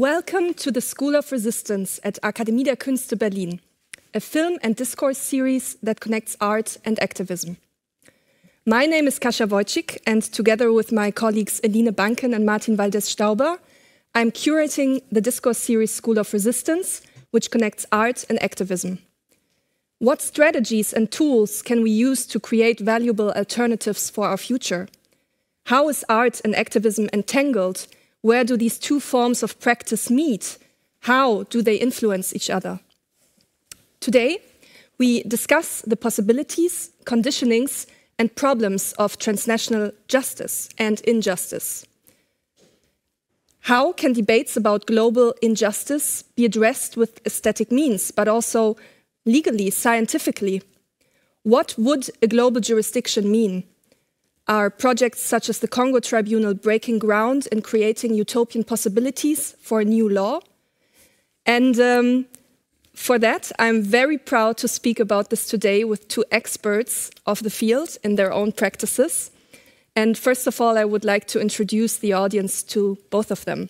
Welcome to the School of Resistance at Akademie der Künste Berlin, a film and discourse series that connects art and activism. My name is Kasia Wojcik, and together with my colleagues Eline Banken and Martin Valdez-Stauber, I'm curating the discourse series School of Resistance, which connects art and activism. What strategies and tools can we use to create valuable alternatives for our future? How is art and activism entangled where do these two forms of practice meet? How do they influence each other? Today, we discuss the possibilities, conditionings, and problems of transnational justice and injustice. How can debates about global injustice be addressed with aesthetic means, but also legally, scientifically? What would a global jurisdiction mean? Are projects such as the Congo Tribunal breaking ground and creating utopian possibilities for a new law. And um, for that, I'm very proud to speak about this today with two experts of the field in their own practices. And first of all, I would like to introduce the audience to both of them.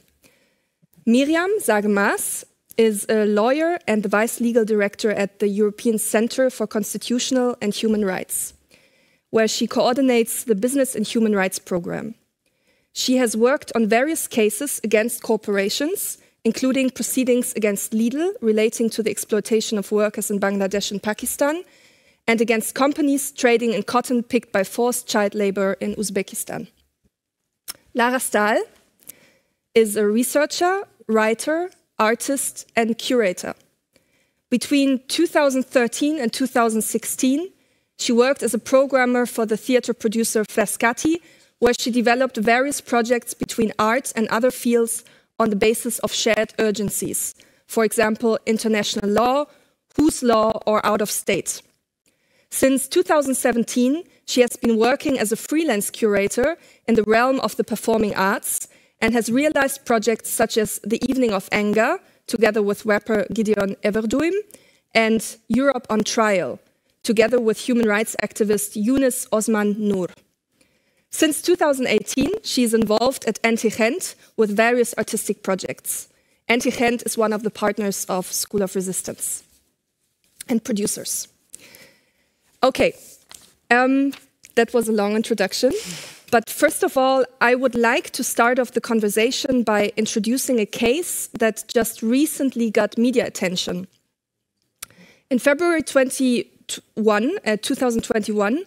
Miriam Saage-Maaß is a lawyer and the vice legal director at the European Center for Constitutional and Human Rights where she coordinates the Business and Human Rights Program. She has worked on various cases against corporations, including proceedings against Lidl relating to the exploitation of workers in Bangladesh and Pakistan, and against companies trading in cotton picked by forced child labor in Uzbekistan. Lara Staal is a researcher, writer, artist, and curator. Between 2013 and 2016, she worked as a programmer for the theater producer Frascati, where she developed various projects between art and other fields on the basis of shared urgencies. For example, international law, whose law, or out of state. Since 2017, she has been working as a freelance curator in the realm of the performing arts and has realized projects such as The Evening of Anger, together with rapper Gideon Everduim, and Europe on Trial, together with human rights activist Younes Osman Noor. Since 2018, she is involved at NTGent with various artistic projects. NTGent is one of the partners of School of Resistance and producers. Okay, um, that was a long introduction. But first of all, I would like to start off the conversation by introducing a case that just recently got media attention. In February 20, 1, uh, 2021,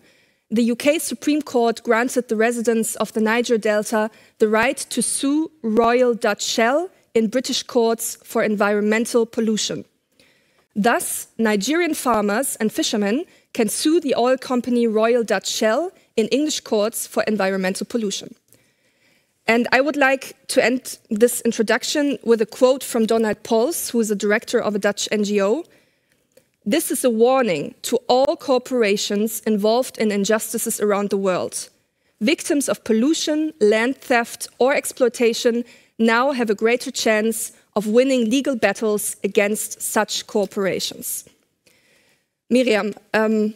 the UK Supreme Court granted the residents of the Niger Delta the right to sue Royal Dutch Shell in British courts for environmental pollution. Thus, Nigerian farmers and fishermen can sue the oil company Royal Dutch Shell in English courts for environmental pollution. And I would like to end this introduction with a quote from Donald Pols, who is a director of a Dutch NGO, this is a warning to all corporations involved in injustices around the world. Victims of pollution, land theft, or exploitation now have a greater chance of winning legal battles against such corporations. Miriam, um,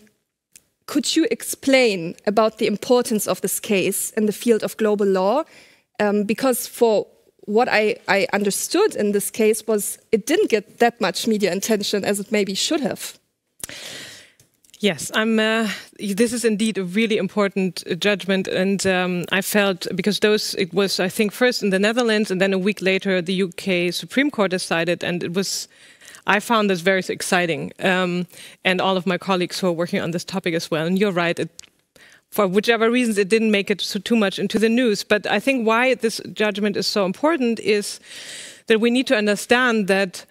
could you explain about the importance of this case in the field of global law? Um, because for what I, I understood in this case was it didn't get that much media attention as it maybe should have. Yes, I'm. Uh, this is indeed a really important uh, judgment, and um, I felt because those it was I think first in the Netherlands, and then a week later the UK Supreme Court decided, and it was. I found this very exciting, um, and all of my colleagues who are working on this topic as well. And you're right, it for whichever reasons it didn't make it so too much into the news. But I think why this judgment is so important is that we need to understand that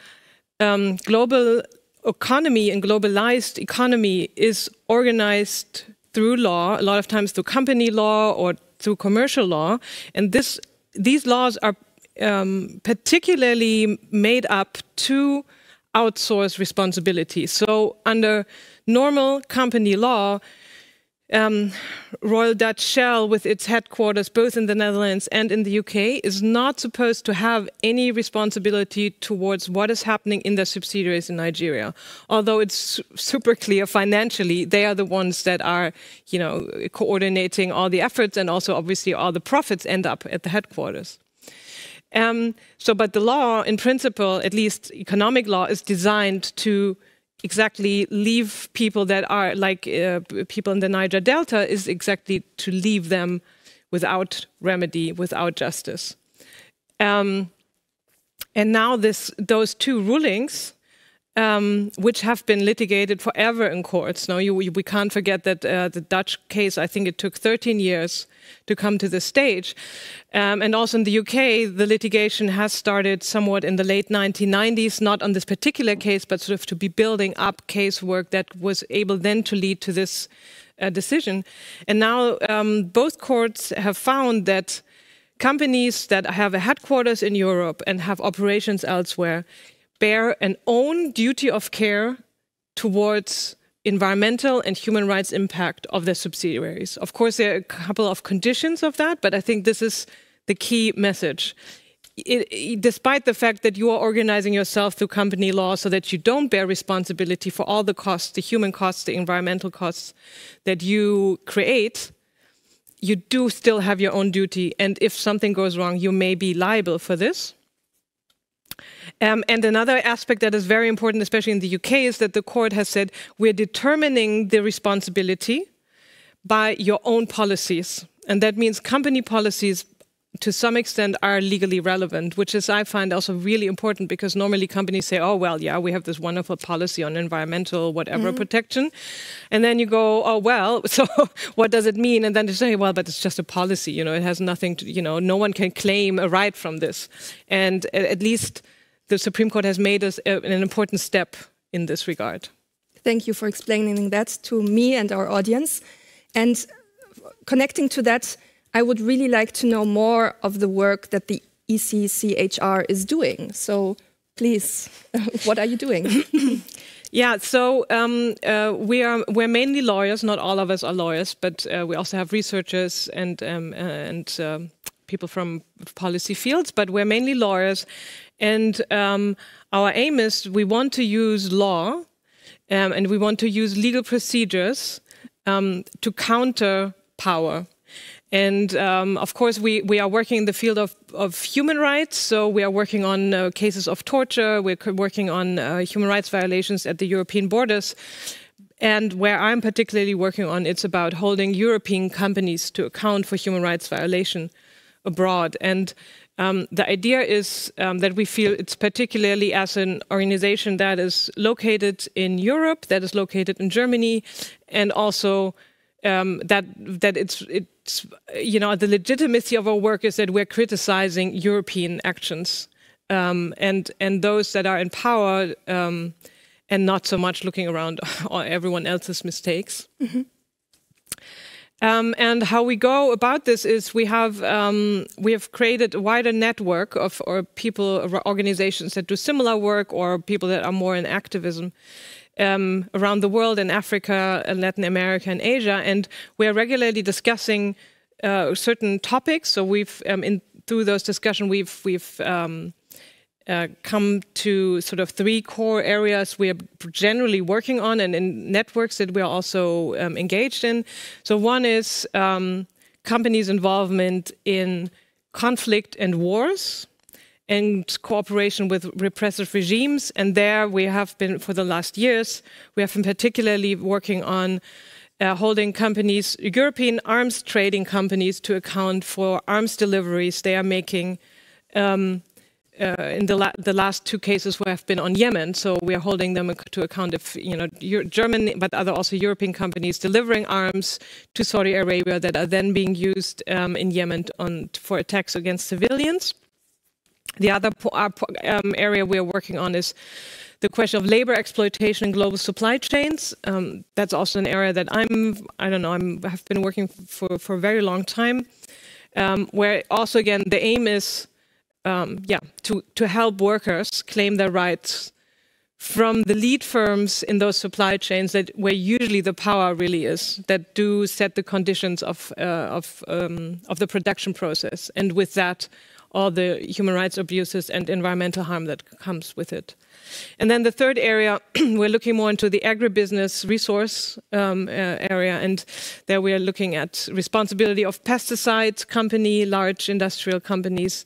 um, global economy and globalized economy is organized through law, a lot of times through company law or through commercial law, and this these laws are um, particularly made up to outsource responsibility. So under normal company law, um, Royal Dutch Shell, with its headquarters both in the Netherlands and in the UK, is not supposed to have any responsibility towards what is happening in their subsidiaries in Nigeria. Although it's super clear financially, they are the ones that are, you know, coordinating all the efforts, and also obviously all the profits end up at the headquarters. Um, so, but the law, in principle, at least economic law, is designed to exactly leave people that are like uh, people in the Niger Delta is exactly to leave them without remedy, without justice. Um, and now this, those two rulings um, which have been litigated forever in courts. Now, you, we can't forget that uh, the Dutch case, I think it took 13 years to come to this stage. Um, and also in the UK, the litigation has started somewhat in the late 1990s, not on this particular case, but sort of to be building up casework that was able then to lead to this uh, decision. And now um, both courts have found that companies that have a headquarters in Europe and have operations elsewhere bear an own duty of care towards environmental and human rights impact of their subsidiaries. Of course, there are a couple of conditions of that, but I think this is the key message. It, it, despite the fact that you are organizing yourself through company law so that you don't bear responsibility for all the costs, the human costs, the environmental costs that you create, you do still have your own duty. And if something goes wrong, you may be liable for this. Um, and another aspect that is very important, especially in the UK, is that the court has said we're determining the responsibility by your own policies. And that means company policies to some extent are legally relevant, which is I find also really important because normally companies say, "Oh well, yeah, we have this wonderful policy on environmental whatever mm. protection," and then you go, "Oh well, so what does it mean?" And then they say, "Well, but it's just a policy. You know, it has nothing to. You know, no one can claim a right from this." And at least the Supreme Court has made us an important step in this regard. Thank you for explaining that to me and our audience. And connecting to that, I would really like to know more of the work that the ECCHR is doing. So please, what are you doing? Yeah, so um, uh, we are we're mainly lawyers. Not all of us are lawyers, but uh, we also have researchers and um, uh, and um, people from policy fields. But we're mainly lawyers, and um, our aim is we want to use law um, and we want to use legal procedures um, to counter power. And um, of course, we, we are working in the field of, of human rights. So we are working on uh, cases of torture, we're working on uh, human rights violations at the European borders. And where I'm particularly working on, it's about holding European companies to account for human rights violation abroad. And um, the idea is um, that we feel it's particularly as an organization that is located in Europe, that is located in Germany, and also um, that that it's it's you know the legitimacy of our work is that we're criticizing European actions um, and and those that are in power um, and not so much looking around everyone else's mistakes. Mm -hmm. Um, and how we go about this is we have um, we have created a wider network of or people or organizations that do similar work or people that are more in activism um, around the world in Africa, Latin America, and Asia, and we are regularly discussing uh, certain topics. So we've um, in through those discussions we've we've um, uh, come to sort of three core areas we are generally working on and in networks that we are also um, engaged in. So, one is um, companies' involvement in conflict and wars and cooperation with repressive regimes. And there we have been, for the last years, we have been particularly working on uh, holding companies, European arms trading companies, to account for arms deliveries they are making. Um, uh, in the, la the last two cases we have been on Yemen, so we are holding them to account if you know German, but other also European companies delivering arms to Saudi Arabia that are then being used um, in Yemen on, for attacks against civilians. The other uh, um, area we are working on is the question of labor exploitation in global supply chains. Um, that's also an area that I'm, I don't know, I'm, have been working for for a very long time. Um, where also again the aim is um, yeah, to, to help workers claim their rights from the lead firms in those supply chains that where usually the power really is that do set the conditions of uh, of um, of the production process and with that all the human rights abuses and environmental harm that comes with it and then the third area we're looking more into the agribusiness resource um, uh, area and there we are looking at responsibility of pesticide company large industrial companies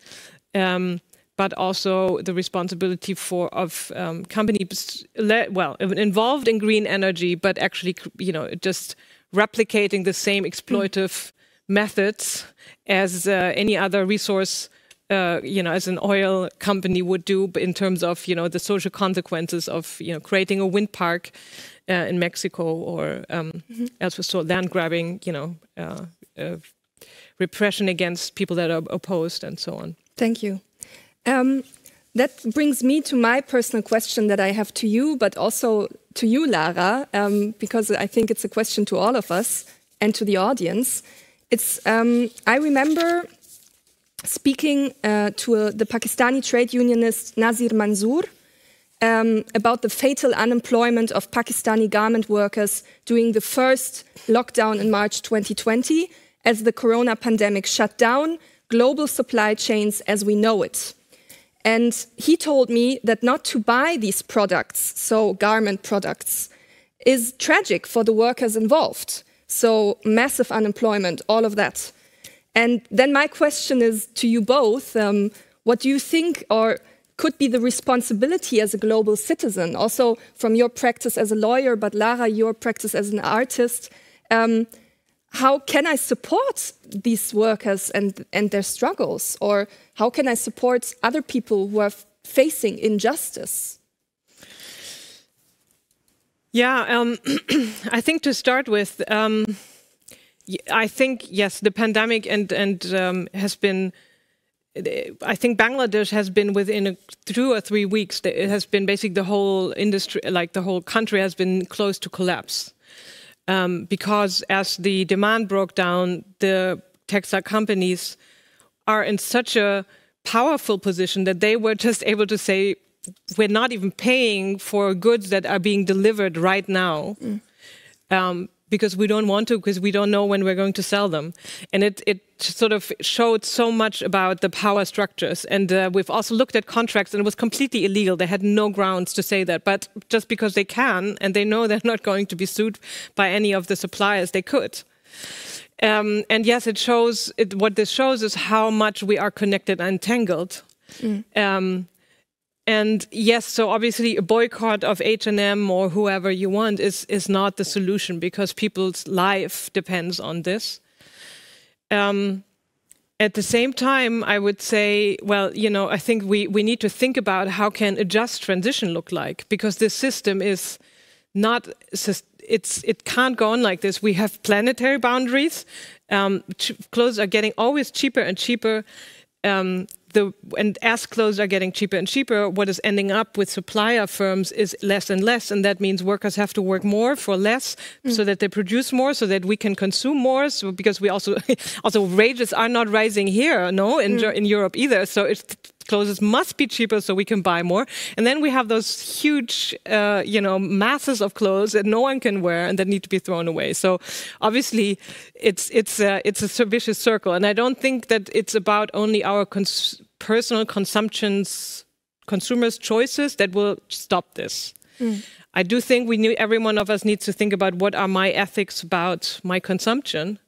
Um, but also the responsibility for of um, companies well involved in green energy, but actually you know just replicating the same exploitive methods as uh, any other resource. Uh, you know, as an oil company would do in terms of you know the social consequences of you know creating a wind park uh, in Mexico or um, mm -hmm. elsewhere, so land grabbing, you know, uh, uh, repression against people that are opposed and so on. Thank you. Um, that brings me to my personal question that I have to you, but also to you, Lara, um, because I think it's a question to all of us and to the audience. It's um, I remember speaking uh, to a, the Pakistani trade unionist Nasir Mansoor um, about the fatal unemployment of Pakistani garment workers during the first lockdown in March 2020, as the corona pandemic shut down global supply chains as we know it. And he told me that not to buy these products, so garment products, is tragic for the workers involved. So, massive unemployment, all of that. And then my question is to you both um, what do you think or could be the responsibility as a global citizen, also from your practice as a lawyer, but Lara, your practice as an artist? Um, how can I support these workers and, and their struggles? Or how can I support other people who are facing injustice? Yeah, um, I think to start with, um, I think yes, the pandemic and and um, has been. I think Bangladesh has been within a, two or three weeks. It has been basically the whole industry, like the whole country, has been close to collapse um, because as the demand broke down, the textile companies are in such a powerful position that they were just able to say, we're not even paying for goods that are being delivered right now. Mm. Um, because we don't want to, because we don't know when we're going to sell them. And it, it sort of showed so much about the power structures. And uh, we've also looked at contracts, and it was completely illegal. They had no grounds to say that. But just because they can, and they know they're not going to be sued by any of the suppliers, they could. Um, and yes, it shows, it, what this shows is how much we are connected and tangled Mm. Um, and yes, so obviously a boycott of H&M or whoever you want is is not the solution because people's life depends on this. Um, at the same time, I would say, well, you know, I think we, we need to think about how can a just transition look like because this system is not it's it can't go on like this. We have planetary boundaries. Um, clothes are getting always cheaper and cheaper. Um, the and as clothes are getting cheaper and cheaper, what is ending up with supplier firms is less and less, and that means workers have to work more for less, mm. so that they produce more, so that we can consume more. So because we also also wages are not rising here, no, in mm. in Europe either. So it's clothes must be cheaper so we can buy more. And then we have those huge, uh, you know, masses of clothes that no one can wear and that need to be thrown away. So obviously, it's it's a, it's a vicious circle. And I don't think that it's about only our cons personal consumptions, consumers' choices that will stop this. Mm. I do think we need, every one of us needs to think about what are my ethics about my consumption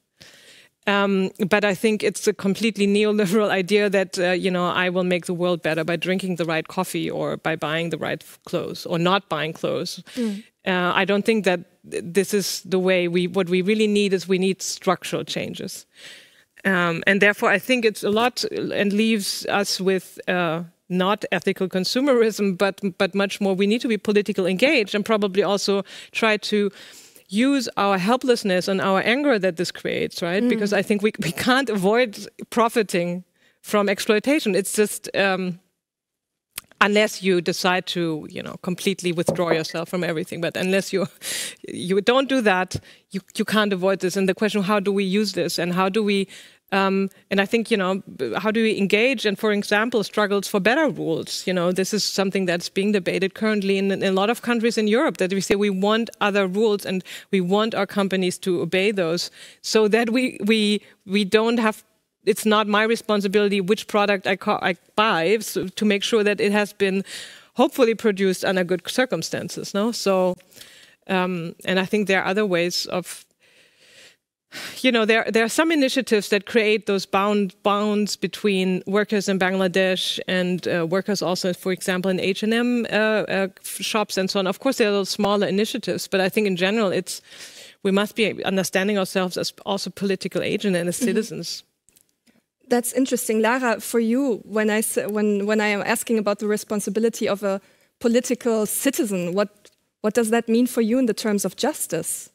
um, but I think it's a completely neoliberal idea that uh, you know I will make the world better by drinking the right coffee or by buying the right clothes or not buying clothes. Mm. Uh, I don't think that this is the way we. What we really need is we need structural changes, um, and therefore I think it's a lot and leaves us with. Uh, not ethical consumerism, but but much more. We need to be politically engaged and probably also try to use our helplessness and our anger that this creates, right? Mm. Because I think we, we can't avoid profiting from exploitation. It's just um, unless you decide to, you know, completely withdraw yourself from everything. But unless you you don't do that, you you can't avoid this. And the question: How do we use this, and how do we um, and I think, you know, how do we engage? And for example, struggles for better rules. You know, this is something that's being debated currently in, in, a lot of countries in Europe that we say we want other rules and we want our companies to obey those so that we, we, we don't have it's not my responsibility which product I, I buy so to make sure that it has been hopefully produced under good circumstances. No, so um, and I think there are other ways of you know, there there are some initiatives that create those bound bounds between workers in Bangladesh and uh, workers also, for example, in H and M uh, uh, shops and so on. Of course, there are those smaller initiatives, but I think in general, it's we must be understanding ourselves as also political agent and as mm-hmm. citizens. Mm -hmm. That's interesting, Lara. For you, when I when when I am asking about the responsibility of a political citizen, what what does that mean for you in the terms of justice?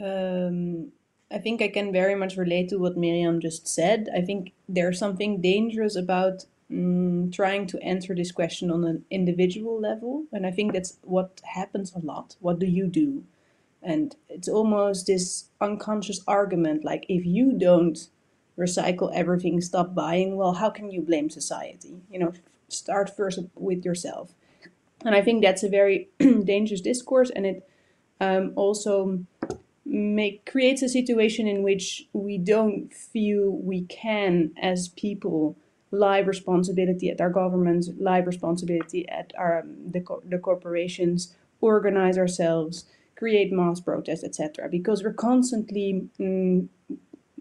Um, I think I can very much relate to what Miriam just said. I think there's something dangerous about mm, trying to answer this question on an individual level. And I think that's what happens a lot. What do you do? And it's almost this unconscious argument like, if you don't recycle everything, stop buying, well, how can you blame society? You know, start first with yourself. And I think that's a very dangerous discourse. And it um, also make creates a situation in which we don't feel we can as people live responsibility at our governments live responsibility at our um, the, the corporations organize ourselves create mass protests etc because we're constantly mm,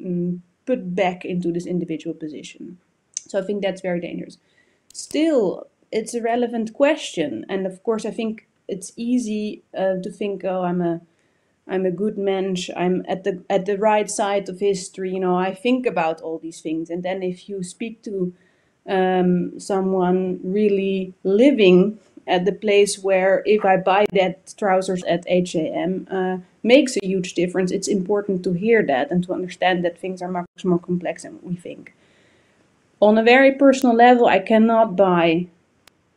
mm, put back into this individual position. So i think that's very dangerous. Still it's a relevant question and of course i think it's easy uh, to think oh i'm a I'm a good mensch. I'm at the at the right side of history. You know, I think about all these things. And then if you speak to um, someone really living at the place where if I buy that trousers at H&M uh, makes a huge difference, it's important to hear that and to understand that things are much more complex than we think. On a very personal level, I cannot buy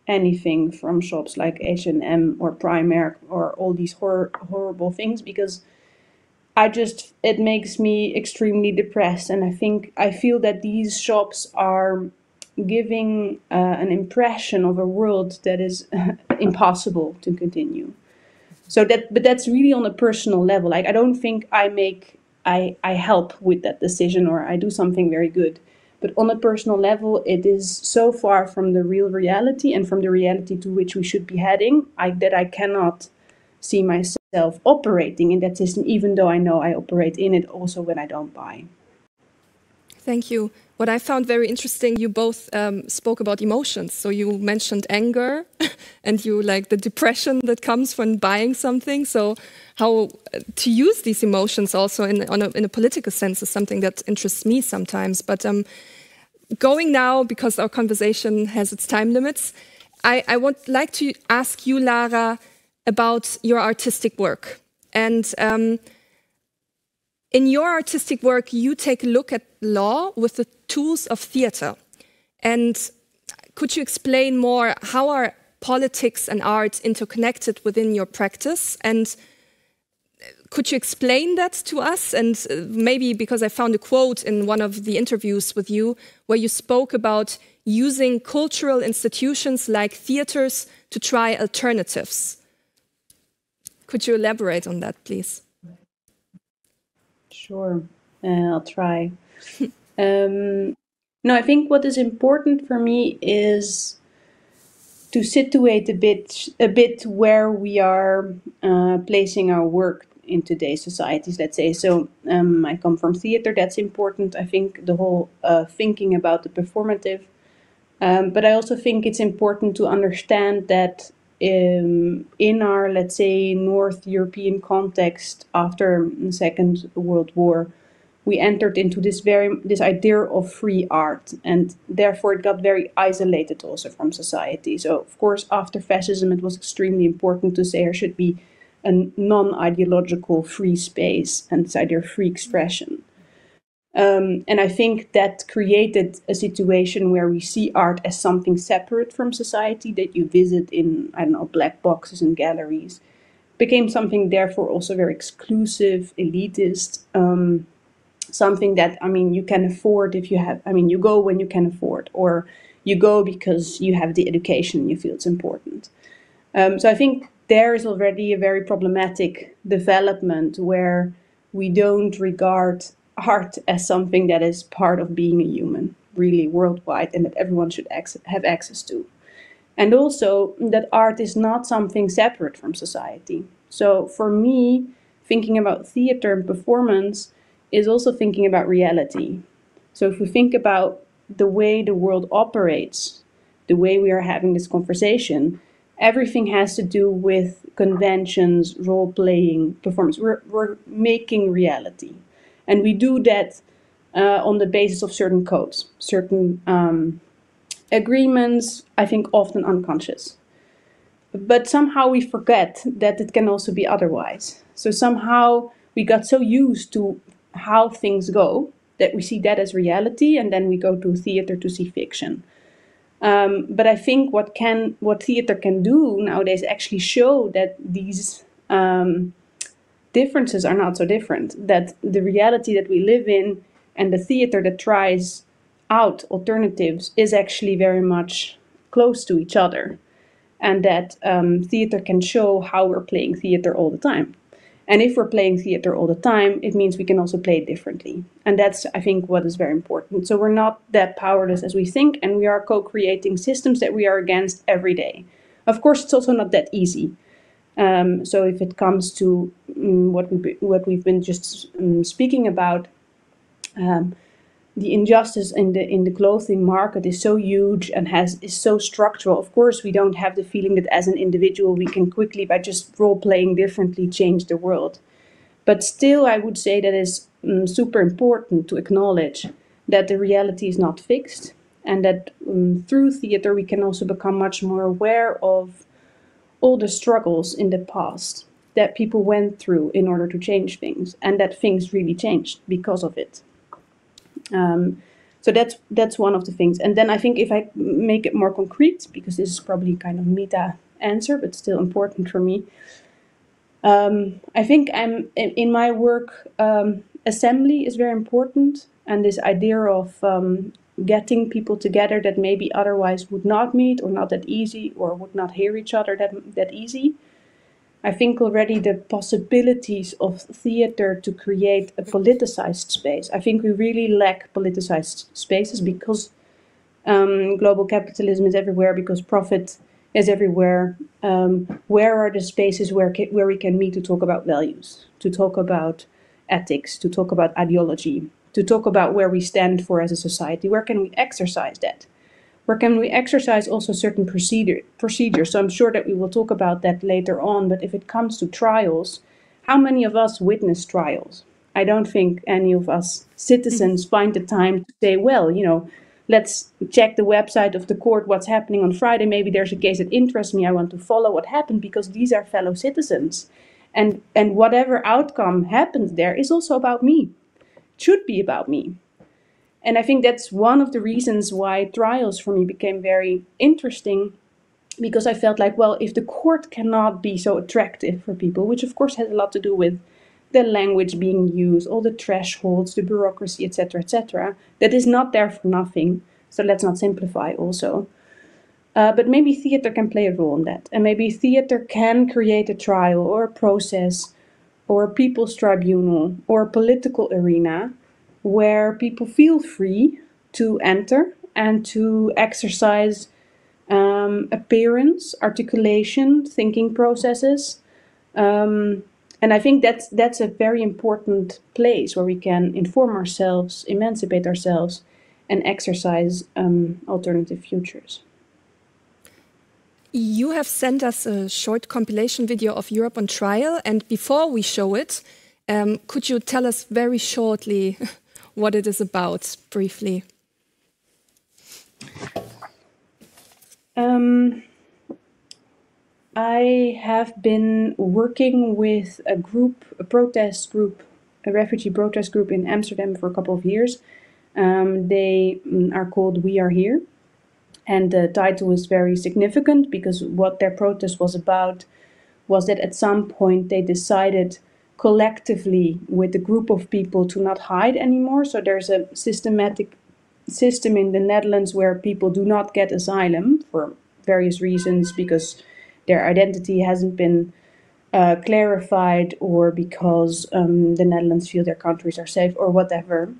anything from shops like H&M or Primark or all these hor horrible things because I just it makes me extremely depressed and I think I feel that these shops are giving uh, an impression of a world that is impossible to continue. So that but that's really on a personal level. Like I don't think I make I I help with that decision or I do something very good. But on a personal level, it is so far from the real reality and from the reality to which we should be heading I, that I cannot see myself operating in that system, even though I know I operate in it also when I don't buy. Thank you. What I found very interesting, you both um, spoke about emotions. So you mentioned anger and you like the depression that comes from buying something. So how to use these emotions also in, a, in a political sense is something that interests me sometimes. But um, going now, because our conversation has its time limits, I, I would like to ask you, Lara, about your artistic work. And um, in your artistic work, you take a look at law with the tools of theater. And could you explain more how are politics and art interconnected within your practice? And could you explain that to us? And uh, maybe because I found a quote in one of the interviews with you where you spoke about using cultural institutions like theaters to try alternatives. Could you elaborate on that, please? Sure, uh, I'll try. um, no, I think what is important for me is to situate a bit a bit where we are uh, placing our work in today's societies. Let's say so. Um, I come from theater. That's important. I think the whole uh, thinking about the performative. Um, but I also think it's important to understand that um, in our, let's say, North European context after the Second World War, we entered into this very this idea of free art, and therefore it got very isolated also from society. So, of course, after fascism, it was extremely important to say there should be a non-ideological free space and this idea of free expression. Um, and I think that created a situation where we see art as something separate from society that you visit in, I don't know, black boxes and galleries. Became something, therefore, also very exclusive, elitist, um, something that, I mean, you can afford if you have, I mean, you go when you can afford, or you go because you have the education and you feel it's important. Um, so I think there is already a very problematic development where we don't regard art as something that is part of being a human, really worldwide, and that everyone should have access to. And also that art is not something separate from society. So for me, thinking about theater and performance is also thinking about reality. So if we think about the way the world operates, the way we are having this conversation, everything has to do with conventions, role playing, performance. We're, we're making reality. And we do that uh, on the basis of certain codes, certain um, agreements, I think often unconscious. But somehow we forget that it can also be otherwise. So somehow we got so used to how things go that we see that as reality, and then we go to theater to see fiction. Um, but I think what can what theater can do nowadays actually show that these um, differences are not so different. That the reality that we live in and the theater that tries out alternatives is actually very much close to each other and that um, theater can show how we're playing theater all the time. And if we're playing theater all the time, it means we can also play it differently. And that's, I think, what is very important. So we're not that powerless as we think, and we are co creating systems that we are against every day. Of course, it's also not that easy. Um, so if it comes to um, what, we, what we've been just um, speaking about, um, the injustice in the in the clothing market is so huge and has is so structural. Of course, we don't have the feeling that as an individual we can quickly by just role playing differently change the world. But still, I would say that is um, super important to acknowledge that the reality is not fixed, and that um, through theater we can also become much more aware of all the struggles in the past that people went through in order to change things, and that things really changed because of it. Um, so that's that's one of the things. And then I think if I make it more concrete, because this is probably kind of meta answer, but still important for me. Um, I think I'm in, in my work. Um, assembly is very important, and this idea of um, getting people together that maybe otherwise would not meet, or not that easy, or would not hear each other that that easy. I think already the possibilities of theater to create a politicized space. I think we really lack politicized spaces because um, global capitalism is everywhere, because profit is everywhere. Um, where are the spaces where where we can meet to talk about values, to talk about ethics, to talk about ideology, to talk about where we stand for as a society? Where can we exercise that? Where can we exercise also certain procedure, procedures? So I'm sure that we will talk about that later on. But if it comes to trials, how many of us witness trials? I don't think any of us citizens mm-hmm. find the time to say, well, you know, let's check the website of the court, what's happening on Friday. Maybe there's a case that interests me. I want to follow what happened because these are fellow citizens. And, and whatever outcome happens there is also about me, it should be about me. And I think that's one of the reasons why trials for me became very interesting because I felt like, well, if the court cannot be so attractive for people, which of course has a lot to do with the language being used, all the thresholds, the bureaucracy, etc., etc., that is not there for nothing. So let's not simplify also. Uh, but maybe theater can play a role in that. And maybe theater can create a trial or a process or a people's tribunal or a political arena where people feel free to enter and to exercise um, appearance, articulation, thinking processes. Um, and I think that's that's a very important place where we can inform ourselves, emancipate ourselves, and exercise um, alternative futures. You have sent us a short compilation video of Europe on Trial, and before we show it, um, could you tell us very shortly what it is about briefly? Um, I have been working with a group, a protest group, a refugee protest group in Amsterdam for a couple of years. Um, they mm, are called We Are Here. And the title is very significant because what their protest was about was that at some point they decided collectively with a group of people to not hide anymore. So there's a systematic system in the Netherlands where people do not get asylum for various reasons because their identity hasn't been uh, clarified or because um, the Netherlands feel their countries are safe or whatever.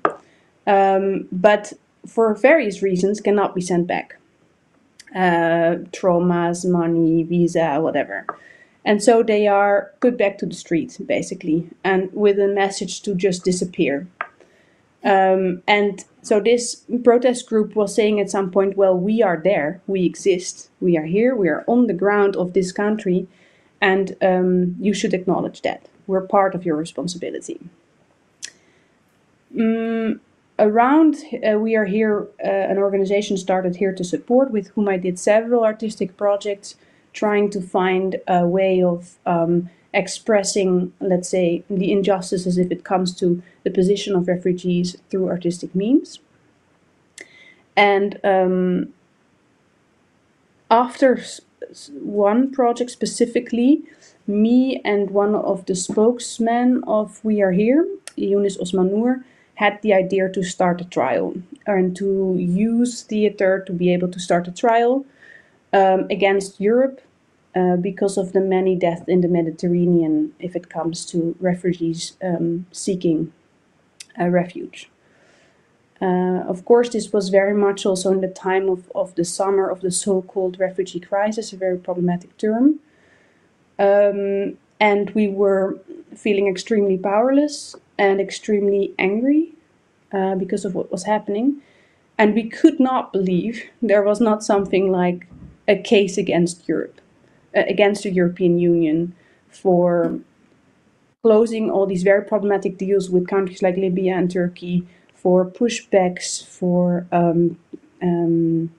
Um, but for various reasons cannot be sent back. Uh, traumas, money, visa, whatever. And so they are put back to the street, basically, and with a message to just disappear. Um, and so this protest group was saying at some point, well, we are there, we exist, we are here, we are on the ground of this country, and um, you should acknowledge that. We're part of your responsibility. Um, around, uh, we are here, uh, an organization started here to support, with whom I did several artistic projects, trying to find a way of um, expressing, let's say, the injustices if it comes to the position of refugees through artistic means. And um, after one project specifically, me and one of the spokesmen of We Are Here, Yunus Osmanour, had the idea to start a trial and to use theater to be able to start a trial um, against Europe uh, because of the many deaths in the Mediterranean if it comes to refugees um, seeking a refuge. Uh, of course, this was very much also in the time of, of the summer of the so called refugee crisis, a very problematic term. Um, and we were feeling extremely powerless and extremely angry uh, because of what was happening. And we could not believe there was not something like a case against Europe. Uh, against the European Union for closing all these very problematic deals with countries like Libya and Turkey, for pushbacks, for um, um,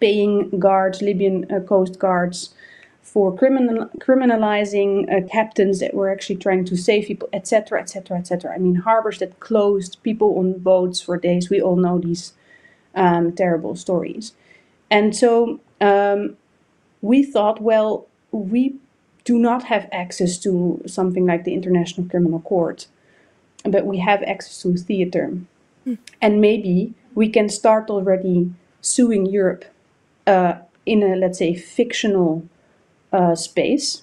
paying guards, Libyan uh, coast guards, for criminal, criminalizing uh, captains that were actually trying to save people, etc., etc., etc. I mean, harbors that closed, people on boats for days. We all know these um, terrible stories. And so um, we thought, well, we do not have access to something like the International Criminal Court, but we have access to theater. Mm. And maybe we can start already suing Europe uh, in a, let's say, fictional uh, space.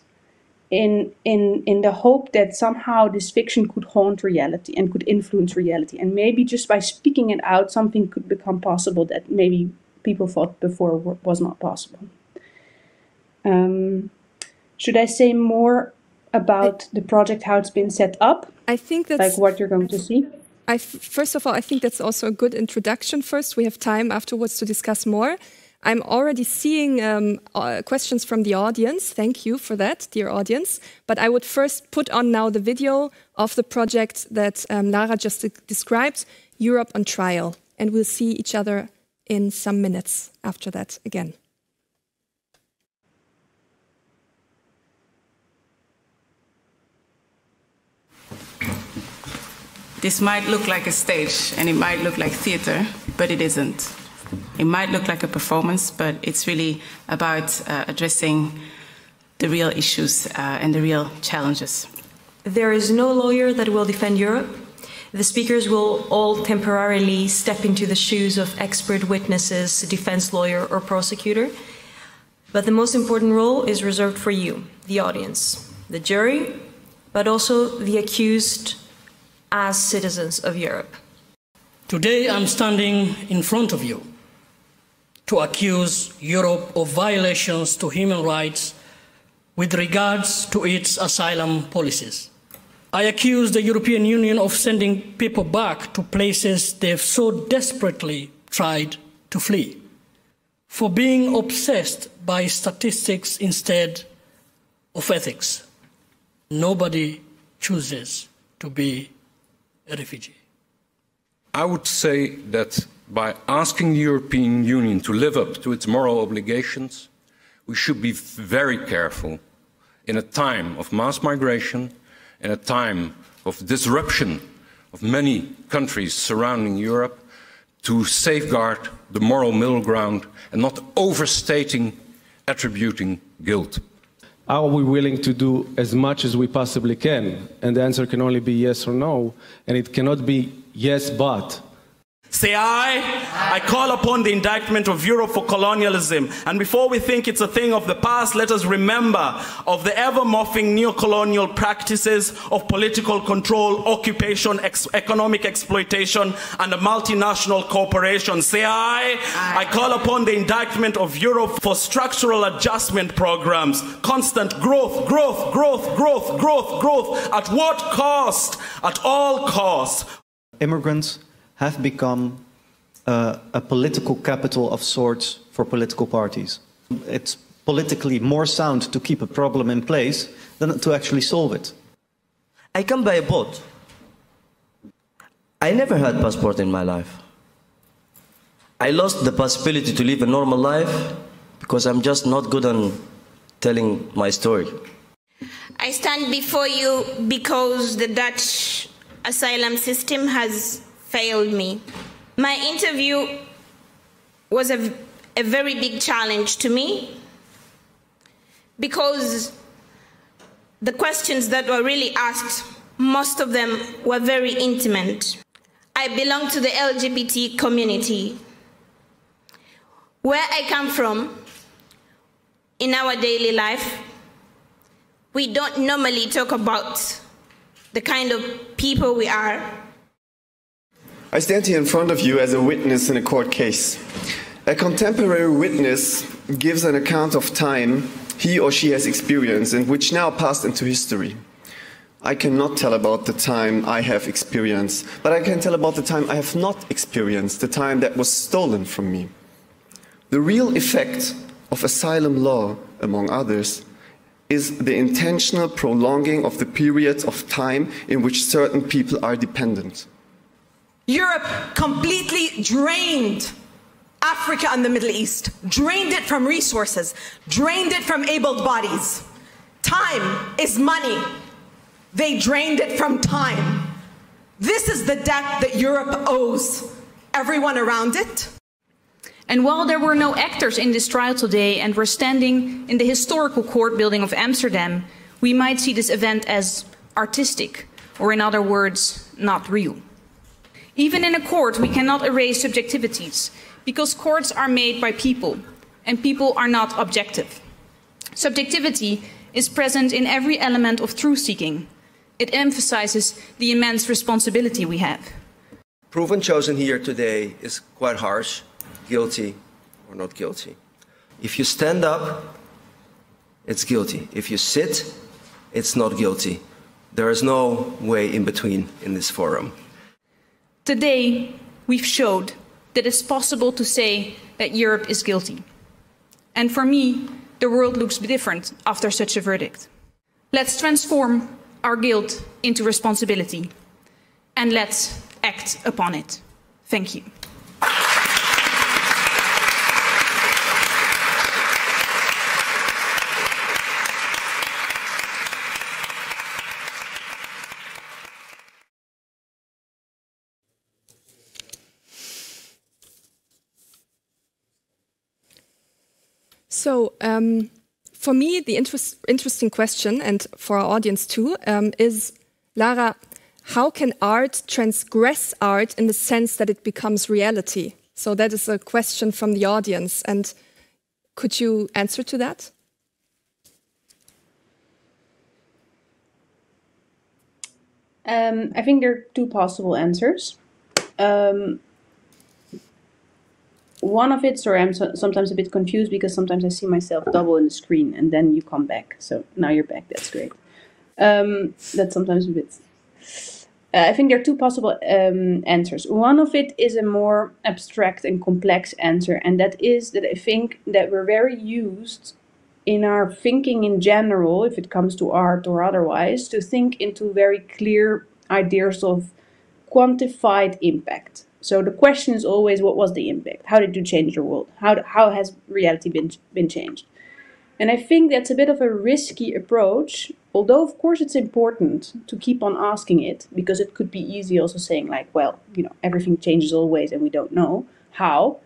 In, in, in the hope that somehow this fiction could haunt reality and could influence reality. And maybe just by speaking it out, something could become possible that maybe people thought before was not possible. Um, should I say more about I, the project, how it's been set up? I think that's like what you're going to see. I first of all, I think that's also a good introduction. First, we have time afterwards to discuss more. I'm already seeing um, uh, questions from the audience. Thank you for that, dear audience. But I would first put on now the video of the project that um, Lara just described, Europe on Trial. And we'll see each other in some minutes after that again. This might look like a stage and it might look like theater, but it isn't. It might look like a performance, but it's really about uh, addressing the real issues uh, and the real challenges. There is no lawyer that will defend Europe. The speakers will all temporarily step into the shoes of expert witnesses, defense lawyer, or prosecutor. But the most important role is reserved for you, the audience, the jury, but also the accused as citizens of Europe. Today I'm standing in front of you to accuse Europe of violations to human rights with regards to its asylum policies. I accuse the European Union of sending people back to places they've so desperately tried to flee, for being obsessed by statistics instead of ethics. Nobody chooses to be a refugee? I would say that by asking the European Union to live up to its moral obligations, we should be very careful in a time of mass migration, in a time of disruption of many countries surrounding Europe, to safeguard the moral middle ground and not overstating attributing guilt. Are we willing to do as much as we possibly can? And the answer can only be yes or no, and it cannot be yes, but. Say aye. aye. I call upon the indictment of Europe for colonialism. And before we think it's a thing of the past, let us remember of the ever morphing neo-colonial practices of political control, occupation, ex economic exploitation, and a multinational corporation. Say aye. aye. I call upon the indictment of Europe for structural adjustment programs, constant growth, growth, growth, growth, growth, growth. At what cost? At all costs. Immigrants have become uh, a political capital of sorts for political parties. It's politically more sound to keep a problem in place than to actually solve it. I come by a boat. I never had passport in my life. I lost the possibility to live a normal life because I'm just not good on telling my story. I stand before you because the Dutch asylum system has failed me. My interview was a, a very big challenge to me because the questions that were really asked, most of them were very intimate. I belong to the LGBT community. Where I come from, in our daily life, we don't normally talk about the kind of people we are I stand here in front of you as a witness in a court case. A contemporary witness gives an account of time he or she has experienced and which now passed into history. I cannot tell about the time I have experienced, but I can tell about the time I have not experienced, the time that was stolen from me. The real effect of asylum law, among others, is the intentional prolonging of the periods of time in which certain people are dependent. Europe completely drained Africa and the Middle East, drained it from resources, drained it from abled bodies. Time is money. They drained it from time. This is the debt that Europe owes everyone around it. And while there were no actors in this trial today and we're standing in the historical court building of Amsterdam, we might see this event as artistic, or in other words, not real. Even in a court, we cannot erase subjectivities because courts are made by people and people are not objective. Subjectivity is present in every element of truth seeking. It emphasizes the immense responsibility we have. Proven chosen here today is quite harsh guilty or not guilty. If you stand up, it's guilty. If you sit, it's not guilty. There is no way in between in this forum. Today, we've showed that it's possible to say that Europe is guilty. And for me, the world looks different after such a verdict. Let's transform our guilt into responsibility and let's act upon it. Thank you. So, um, for me, the interest, interesting question, and for our audience too, um, is Lara, how can art transgress art in the sense that it becomes reality? So, that is a question from the audience. And could you answer to that? Um, I think there are two possible answers. Um, one of it, sorry, I'm so, sometimes a bit confused because sometimes I see myself double in the screen and then you come back. So now you're back. That's great. Um, that's sometimes a bit. Uh, I think there are two possible um, answers. One of it is a more abstract and complex answer, and that is that I think that we're very used in our thinking in general, if it comes to art or otherwise, to think into very clear ideas of quantified impact. So the question is always, what was the impact? How did you change your world? How, how has reality been, been changed? And I think that's a bit of a risky approach, although of course it's important to keep on asking it, because it could be easy also saying like, well, you know, everything changes always and we don't know how.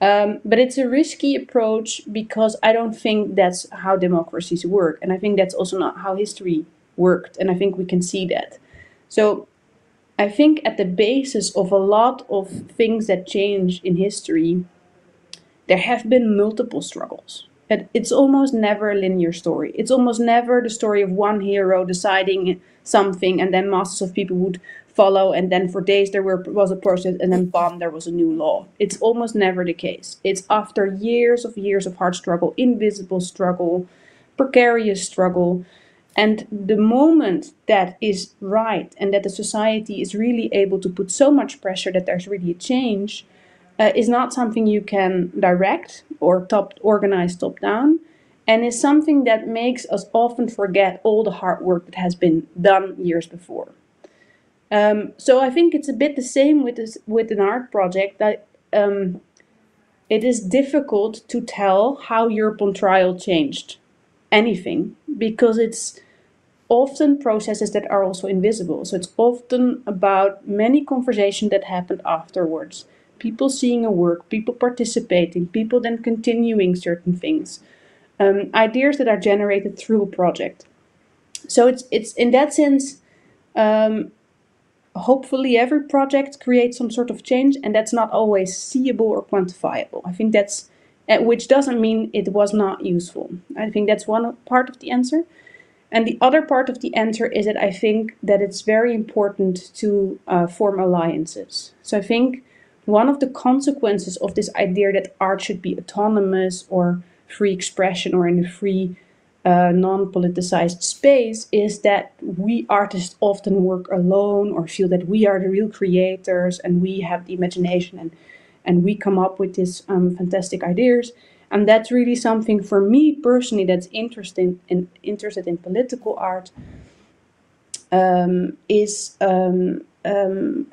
Um, but it's a risky approach because I don't think that's how democracies work. And I think that's also not how history worked. And I think we can see that. So I think at the basis of a lot of things that change in history, there have been multiple struggles. It's almost never a linear story. It's almost never the story of one hero deciding something and then masses of people would follow and then for days there were, was a process and then bam there was a new law it's almost never the case it's after years of years of hard struggle invisible struggle precarious struggle and the moment that is right and that the society is really able to put so much pressure that there's really a change uh, is not something you can direct or top organize top down and is something that makes us often forget all the hard work that has been done years before. Um, so I think it's a bit the same with this, with an art project that um, it is difficult to tell how Europe on trial changed anything because it's often processes that are also invisible. So it's often about many conversations that happened afterwards. People seeing a work, people participating, people then continuing certain things, um, ideas that are generated through a project. So it's it's in that sense um, hopefully every project creates some sort of change and that's not always seeable or quantifiable i think that's which doesn't mean it was not useful. I think that's one part of the answer. And the other part of the answer is that i think that it's very important to uh, form alliances. So i think one of the consequences of this idea that art should be autonomous or free expression or in a free uh, non-politicized space is that we artists often work alone or feel that we are the real creators and we have the imagination and and we come up with these um, fantastic ideas and that's really something for me personally that's interesting in interested in political art um, is um, um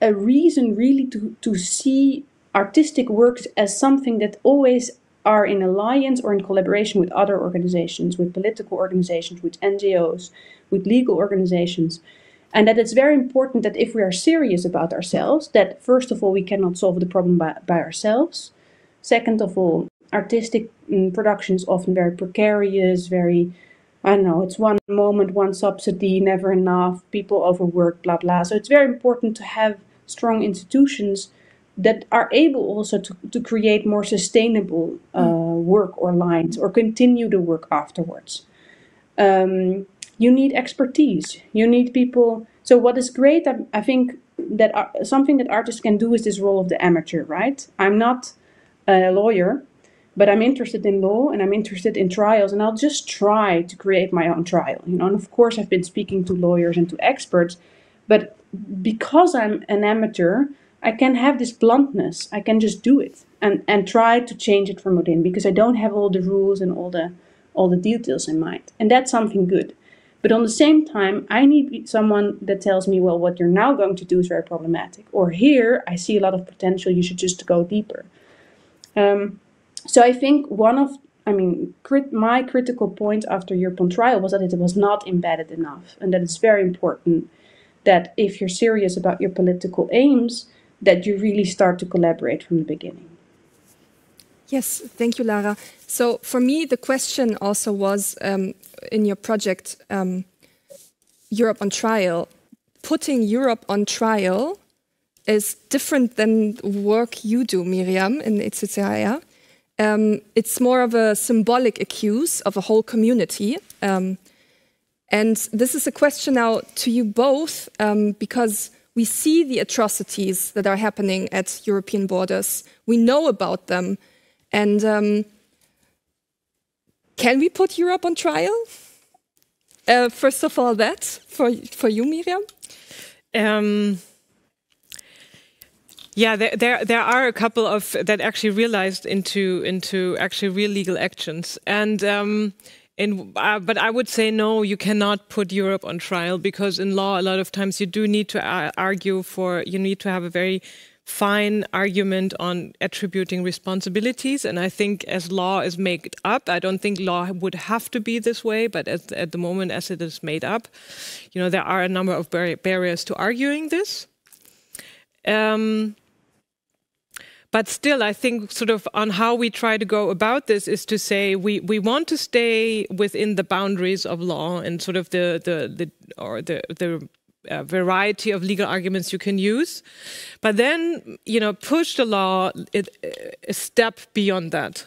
a reason really to to see artistic works as something that always are in alliance or in collaboration with other organizations, with political organizations, with NGOs, with legal organizations. And that it's very important that if we are serious about ourselves, that first of all, we cannot solve the problem by, by ourselves. Second of all, artistic mm, production is often very precarious, very, I don't know, it's one moment, one subsidy, never enough, people overwork, blah, blah. So it's very important to have strong institutions that are able also to, to create more sustainable uh, work or lines or continue the work afterwards. Um, you need expertise. You need people. So what is great, I, I think that uh, something that artists can do is this role of the amateur, right? I'm not a lawyer, but I'm interested in law and I'm interested in trials, and I'll just try to create my own trial. You know, and of course I've been speaking to lawyers and to experts, but because I'm an amateur, I can have this bluntness. I can just do it and and try to change it from within because I don't have all the rules and all the all the details in mind. And that's something good. But on the same time, I need someone that tells me, well, what you're now going to do is very problematic. Or here, I see a lot of potential. You should just go deeper. Um, so I think one of, I mean, crit- my critical point after Europe on trial was that it was not embedded enough, and that it's very important that if you're serious about your political aims, that you really start to collaborate from the beginning. Yes, thank you, Lara. So for me, the question also was um, in your project, um, Europe on Trial. Putting Europe on trial is different than work you do, Miriam, in ECCHR. Um, it's more of a symbolic accuse of a whole community. Um, and this is a question now to you both, um, because we see the atrocities that are happening at European borders. We know about them. And um, can we put Europe on trial? Uh, first of all, that for, for you, Miriam? Um, yeah, there, there, there are a couple of that actually realized into into actually real legal actions, and um, in, uh, but I would say no, you cannot put Europe on trial because in law, a lot of times you do need to uh, argue for, you need to have a very fine argument on attributing responsibilities. And I think as law is made up, I don't think law would have to be this way, but as, at the moment, as it is made up, you know, there are a number of bar barriers to arguing this. Um, but still, I think sort of on how we try to go about this is to say we, we want to stay within the boundaries of law and sort of the the, the or the the a variety of legal arguments you can use, but then you know push the law it, a step beyond that.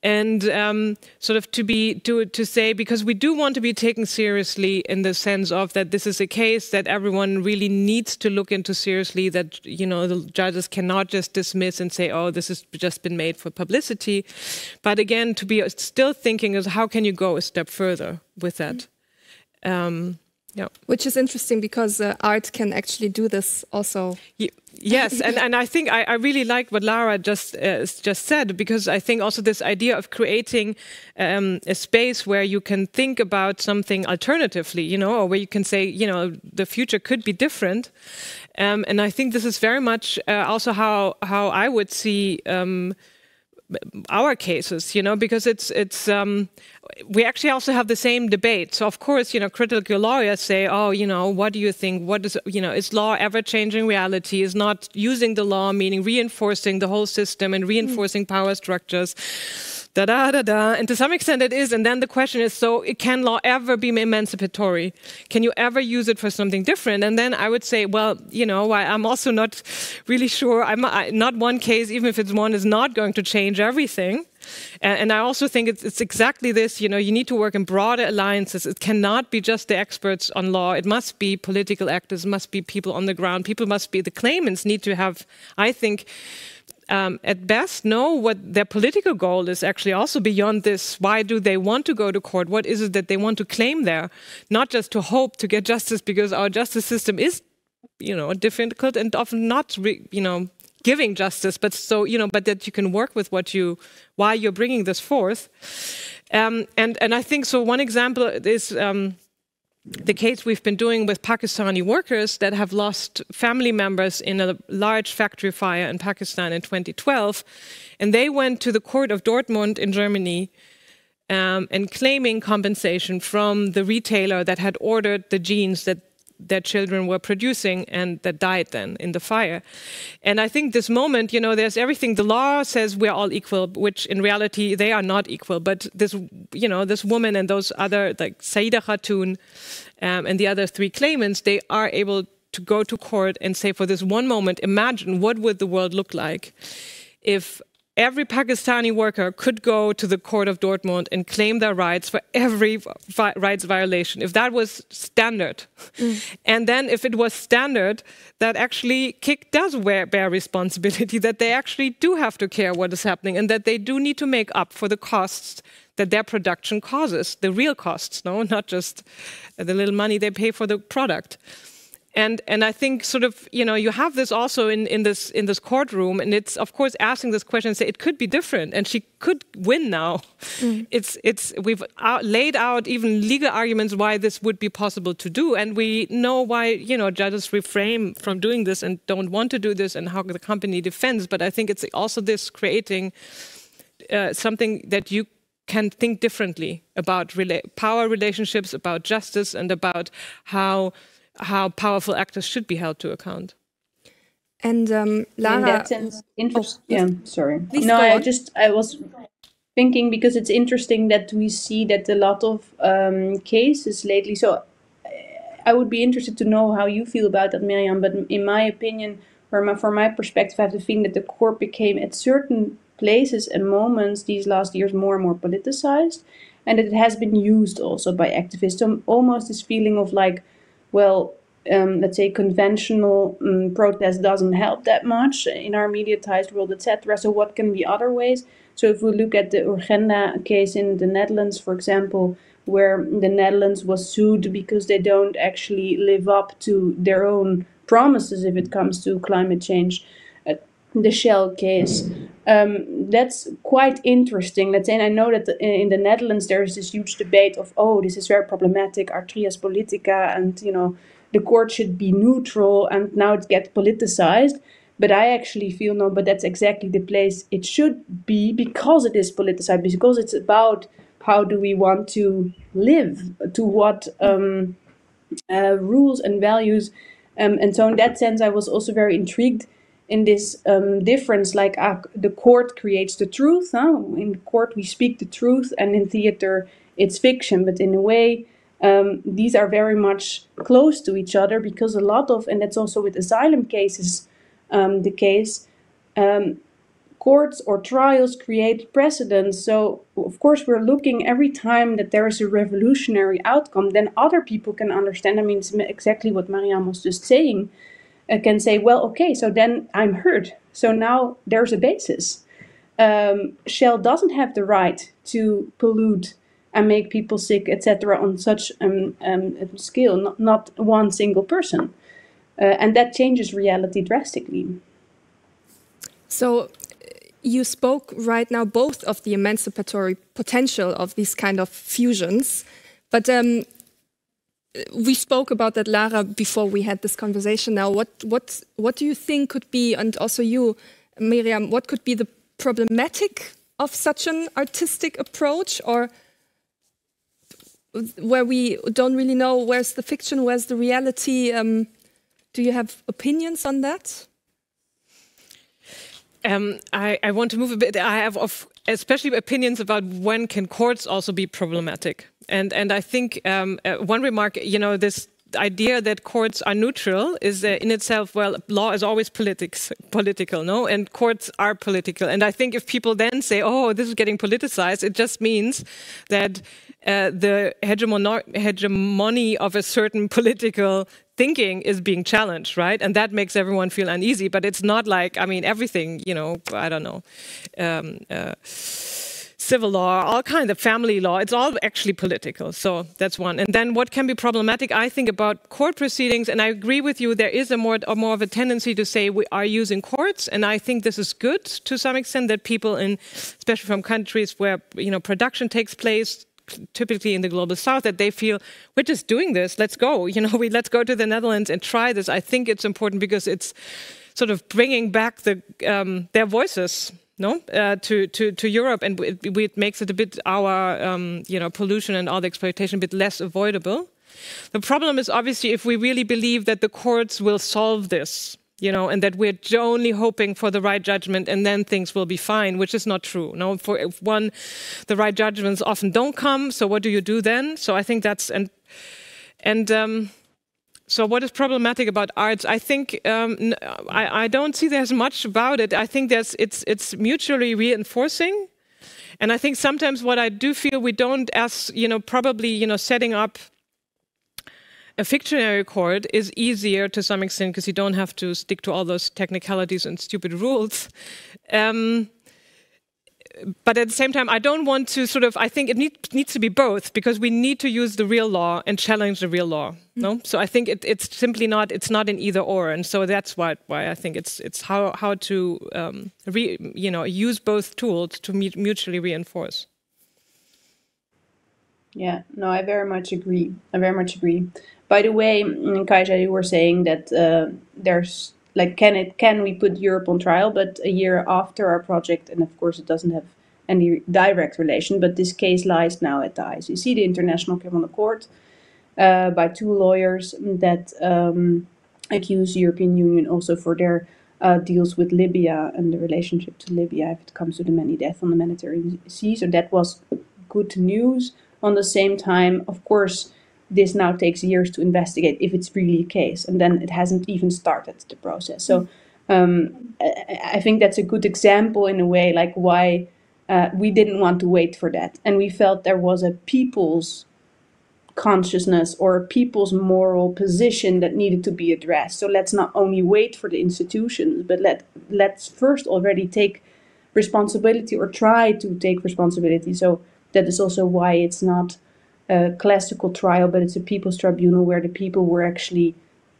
And um, sort of to be to to say because we do want to be taken seriously in the sense of that this is a case that everyone really needs to look into seriously that you know the judges cannot just dismiss and say oh this has just been made for publicity. But again to be still thinking is how can you go a step further with that? Um, yeah. Which is interesting because uh, art can actually do this also. yes, and, and I think I, I really like what Lara just uh, just said because I think also this idea of creating um, a space where you can think about something alternatively, you know, or where you can say, you know, the future could be different. Um, and I think this is very much uh, also how how I would see. Um, our cases, you know, because it's it's um, we actually also have the same debate. So of course, you know, critical lawyers say, oh, you know, what do you think? What is you know, is law ever changing reality? Is not using the law meaning reinforcing the whole system and reinforcing mm. power structures? Da da da da. And to some extent it is. And then the question is so it can law ever be emancipatory? Can you ever use it for something different? And then I would say, well, you know, I, am also not really sure. I'm I, not one case, even if it's one, is not going to change everything. And, and I also think it's, it's exactly this. You know, you need to work in broader alliances. It cannot be just the experts on law. It must be political actors. It must be people on the ground. People must be the claimants. Need to have, I think um, at best know what their political goal is actually also beyond this. Why do they want to go to court? What is it that they want to claim there? Not just to hope to get justice because our justice system is, you know, difficult and often not, you know, giving justice, but so, you know, but that you can work with what you, why you're bringing this forth. Um, and, and I think so one example is, um, the case we've been doing with Pakistani workers that have lost family members in a large factory fire in Pakistan in 2012. And they went to the court of Dortmund in Germany um, and claiming compensation from the retailer that had ordered the jeans that their children were producing and that died then in the fire. And I think this moment, you know, there's everything. The law says we're all equal, which in reality they are not equal. But this, you know, this woman and those other, like Saida Khatun um, and the other three claimants, they are able to go to court and say, for this one moment, imagine what would the world look like if every Pakistani worker could go to the court of Dortmund and claim their rights for every vi rights violation, if that was standard. Mm. And then if it was standard, that actually KiK does wear, bear responsibility, that they actually do have to care what is happening and that they do need to make up for the costs that their production causes, the real costs, no, not just the little money they pay for the product and and I think sort of you know you have this also in in this in this courtroom, and it's of course asking this question. Say it could be different, and she could win now. Mm. It's it's we've out, laid out even legal arguments why this would be possible to do, and we know why you know judges refrain from doing this and don't want to do this, and how the company defends. But I think it's also this creating uh, something that you can think differently about rela power relationships, about justice, and about how how powerful actors should be held to account. And um, Lara, in that sense, interest. Oh, yeah, sorry. no, I just I was thinking because it's interesting that we see that a lot of um, cases lately. So I would be interested to know how you feel about that, Miriam. But in my opinion, or my, from my perspective, I have the feeling that the court became at certain places and moments these last years more and more politicized, and that it has been used also by activists. So almost this feeling of like well, um, let's say conventional um, protest doesn't help that much in our mediatized world, etc. So what can be other ways? So if we look at the Urgenda case in the Netherlands, for example, where the Netherlands was sued because they don't actually live up to their own promises if it comes to climate change. Uh, the Shell case, um, that's quite interesting. Let's say, and I know that in the Netherlands there is this huge debate of, oh, this is very problematic, our trias politica, and you know, the court should be neutral, and now it gets politicized. But I actually feel no, but that's exactly the place it should be because it is politicized, because it's about how do we want to live, to what um, uh, rules and values. Um, and so, in that sense, I was also very intrigued in this um, difference like uh, the court creates the truth huh? in court we speak the truth and in theater it's fiction but in a way um, these are very much close to each other because a lot of, and that's also with asylum cases um, the case, um, courts or trials create precedents. So, of course, we're looking every time that there is a revolutionary outcome, then other people can understand. I mean, it's exactly what Miriam was just saying. Uh, can say, well, okay, so then I'm heard. So now there's a basis. Um, Shell doesn't have the right to pollute and make people sick, etc., on such um, um, a scale, not, not one single person. Uh, and that changes reality drastically. So, you spoke right now both of the emancipatory potential of these kind of fusions, but um, we spoke about that, Lara, before we had this conversation. Now, what what what do you think could be, and also you, Miriam, what could be the problematic of such an artistic approach, or where we don't really know where's the fiction, where's the reality? Um, do you have opinions on that? Um, I, I, want to move a bit. I have, of, especially opinions about when can courts also be problematic, and and I think um, uh, one remark, you know, this idea that courts are neutral is uh, in itself well law is always politics political no and courts are political and i think if people then say oh this is getting politicized it just means that uh, the hegemony of a certain political thinking is being challenged, right? And that makes everyone feel uneasy. But it's not like, I mean, everything, you know, I don't know. Um, uh, civil law, all kind of family law, it's all actually political. So that's one. And then what can be problematic, I think, about court proceedings, and I agree with you, there is a more, a more of a tendency to say we are using courts, and I think this is good to some extent that people in, especially from countries where, you know, production takes place, typically in the global south that they feel we're just doing this let's go you know we let's go to the netherlands and try this i think it's important because it's sort of bringing back the um, their voices no uh, to, to to europe and it, it, makes it a bit our um, you know pollution and all the exploitation a bit less avoidable the problem is obviously if we really believe that the courts will solve this you know, and that we're only hoping for the right judgment and then things will be fine, which is not true. No, for one, the right judgments often don't come. So what do you do then? So I think that's and and um, so what is problematic about arts? I think um, I, I don't see there's much about it. I think there's it's it's mutually reinforcing, and I think sometimes what I do feel we don't as you know probably you know setting up a fictionary court is easier to some extent because you don't have to stick to all those technicalities and stupid rules. Um, but at the same time, I don't want to sort of. I think it need, needs to be both because we need to use the real law and challenge the real law. No, so I think it, it's simply not. It's not an either or, and so that's why why I think it's it's how how to um, re, you know use both tools to mutually reinforce. Yeah, no, I very much agree. I very much agree. By the way, Kasia, you were saying that uh, there's like can it can we put Europe on trial? But a year after our project, and of course it doesn't have any direct relation, but this case lies now at the ICC, the International Criminal Court, uh, by two lawyers that um, accuse the European Union also for their uh, deals with Libya and the relationship to Libya if it comes to the many deaths on the Mediterranean Sea. So that was good news. On the same time, of course, this now takes years to investigate if it's really a case, and then it hasn't even started the process. So um, I think that's a good example in a way, like why uh, we didn't want to wait for that, and we felt there was a people's consciousness or a people's moral position that needed to be addressed. So let's not only wait for the institutions, but let let's first already take responsibility or try to take responsibility. So that is also why it's not a classical trial, but it's a people's tribunal where the people were actually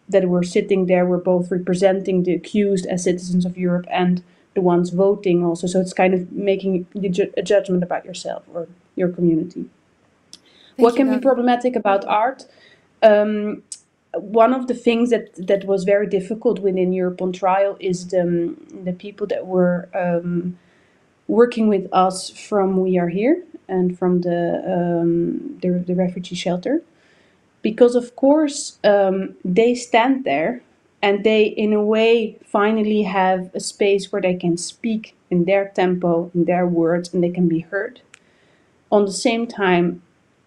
that were sitting there were both representing the accused as citizens of Europe and the ones voting also. So it's kind of making a judgment about yourself or your community. Thank what you, can be problematic about art? Um, one of the things that, that was very difficult within Europe on trial is the, the people that were um, working with us from We Are Here and from the, um, the, the, refugee shelter. Because, of course, um, they stand there and they, in a way, finally have a space where they can speak in their tempo, in their words, and they can be heard. On the same time,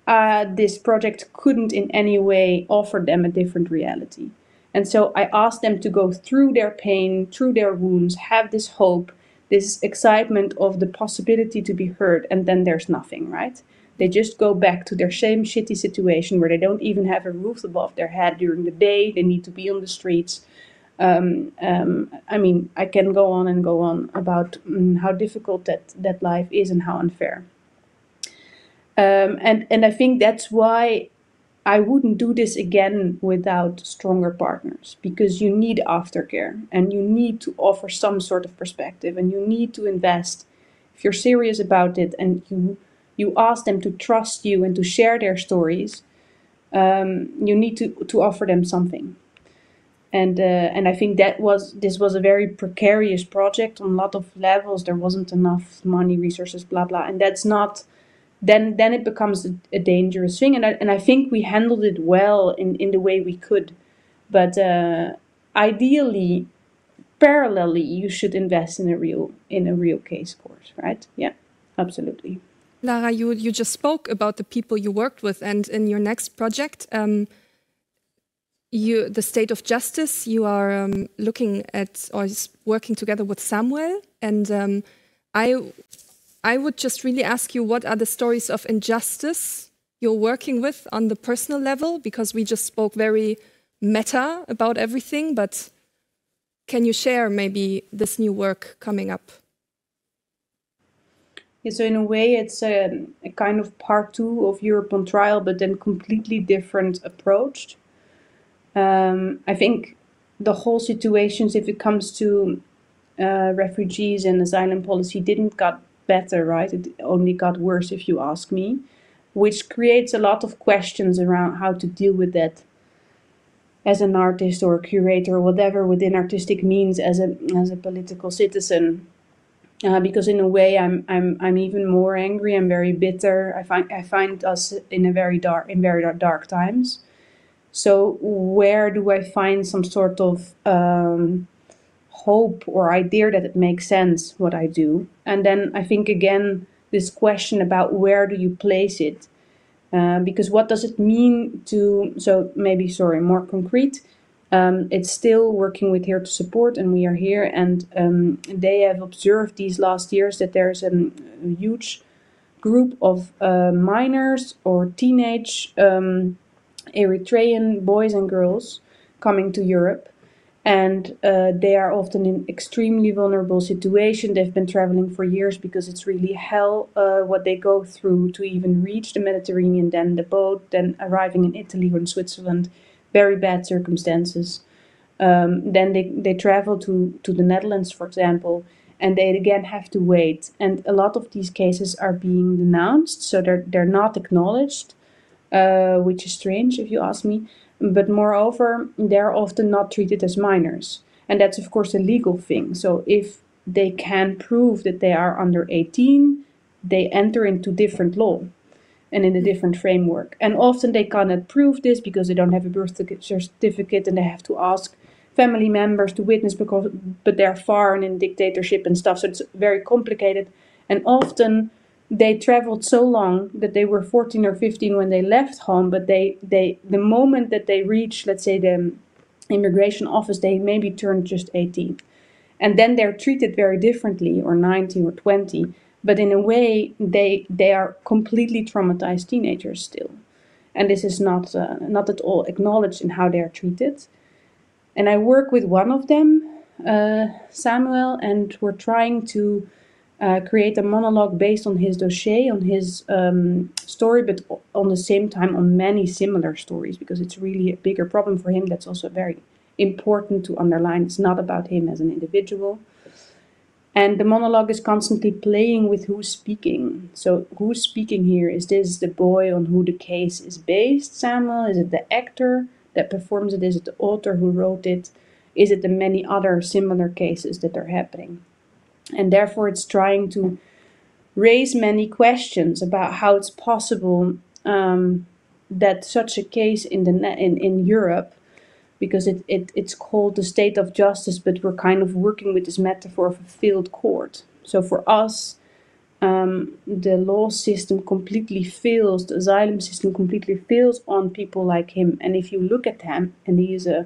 uh, this project couldn't in any way offer them a different reality. And so I asked them to go through their pain, through their wounds, have this hope, this excitement of the possibility to be heard, and then there's nothing, right? They just go back to their same shitty situation where they don't even have a roof above their head during the day, they need to be on the streets. Um, um, I mean, I can go on and go on about mm, how difficult that, that life is and how unfair. Um, and, and I think that's why I wouldn't do this again without stronger partners because you need aftercare and you need to offer some sort of perspective and you need to invest. If you're serious about it and you you ask them to trust you and to share their stories um, you need to to offer them something. And uh, and I think that was this was a very precarious project on a lot of levels. There wasn't enough money resources blah blah. And that's not then then it becomes a, a dangerous thing. And I, and I think we handled it well in, in the way we could. But uh, ideally, parallelly, you should invest in a real in a real case course, right? Yeah, absolutely. Lara, you you just spoke about the people you worked with, and in your next project, um, you the state of justice. You are um, looking at or working together with Samuel, and um, I I would just really ask you what are the stories of injustice you're working with on the personal level? Because we just spoke very meta about everything, but can you share maybe this new work coming up? Yeah, so in a way, it's a, a kind of part two of Europe on trial, but then completely different approach. Um, I think the whole situations, if it comes to uh, refugees and asylum policy, didn't got better, right? It only got worse if you ask me, which creates a lot of questions around how to deal with that as an artist or curator or whatever within artistic means as a as a political citizen. Uh, because in a way I'm I'm I'm even more angry. I'm very bitter. I find I find us in a very dark in very dark times. So where do I find some sort of um, hope or idea that it makes sense what I do. And then I think again, this question about where do you place it? Uh, because what does it mean to, so maybe, sorry, more concrete. Um, it's still working with Here to Support, and we are here. And um, they have observed these last years that there's a huge group of uh, minors or teenage um, Eritrean boys and girls coming to Europe and uh, they are often in extremely vulnerable situation they've been traveling for years because it's really hell uh, what they go through to even reach the mediterranean then the boat then arriving in italy or in switzerland. Very bad circumstances. Um, then they, they travel to, to the netherlands for example and they again have to wait. And a lot of these cases are being denounced so they're, they're not acknowledged uh, which is strange if you ask me but moreover, they're often not treated as minors. And that's, of course, a legal thing. So if they can prove that they are under 18, they enter into different law and in a different framework. And often they cannot prove this because they don't have a birth certificate and they have to ask family members to witness because but they're far in dictatorship and stuff so it's very complicated and often they traveled so long that they were 14 or 15 when they left home but they they the moment that they reached let's say the immigration office they maybe turned just 18 and then they're treated very differently or 19 or 20 but in a way they they are completely traumatized teenagers still. And this is not uh, not at all acknowledged in how they are treated. And i work with one of them uh, samuel and we're trying to uh, create a monologue based on his dossier, on his um, story, but on the same time on many similar stories because it's really a bigger problem for him. That's also very important to underline. It's not about him as an individual. And the monologue is constantly playing with who's speaking. So, who's speaking here? Is this the boy on who the case is based, Samuel? Is it the actor that performs it? Is it the author who wrote it? Is it the many other similar cases that are happening? And therefore it's trying to raise many questions about how it's possible um, that such a case in the in, in Europe, because it, it it's called the state of justice, but we're kind of working with this metaphor of a failed court. So for us, um, the law system completely fails, the asylum system completely fails on people like him. And if you look at him, and he is a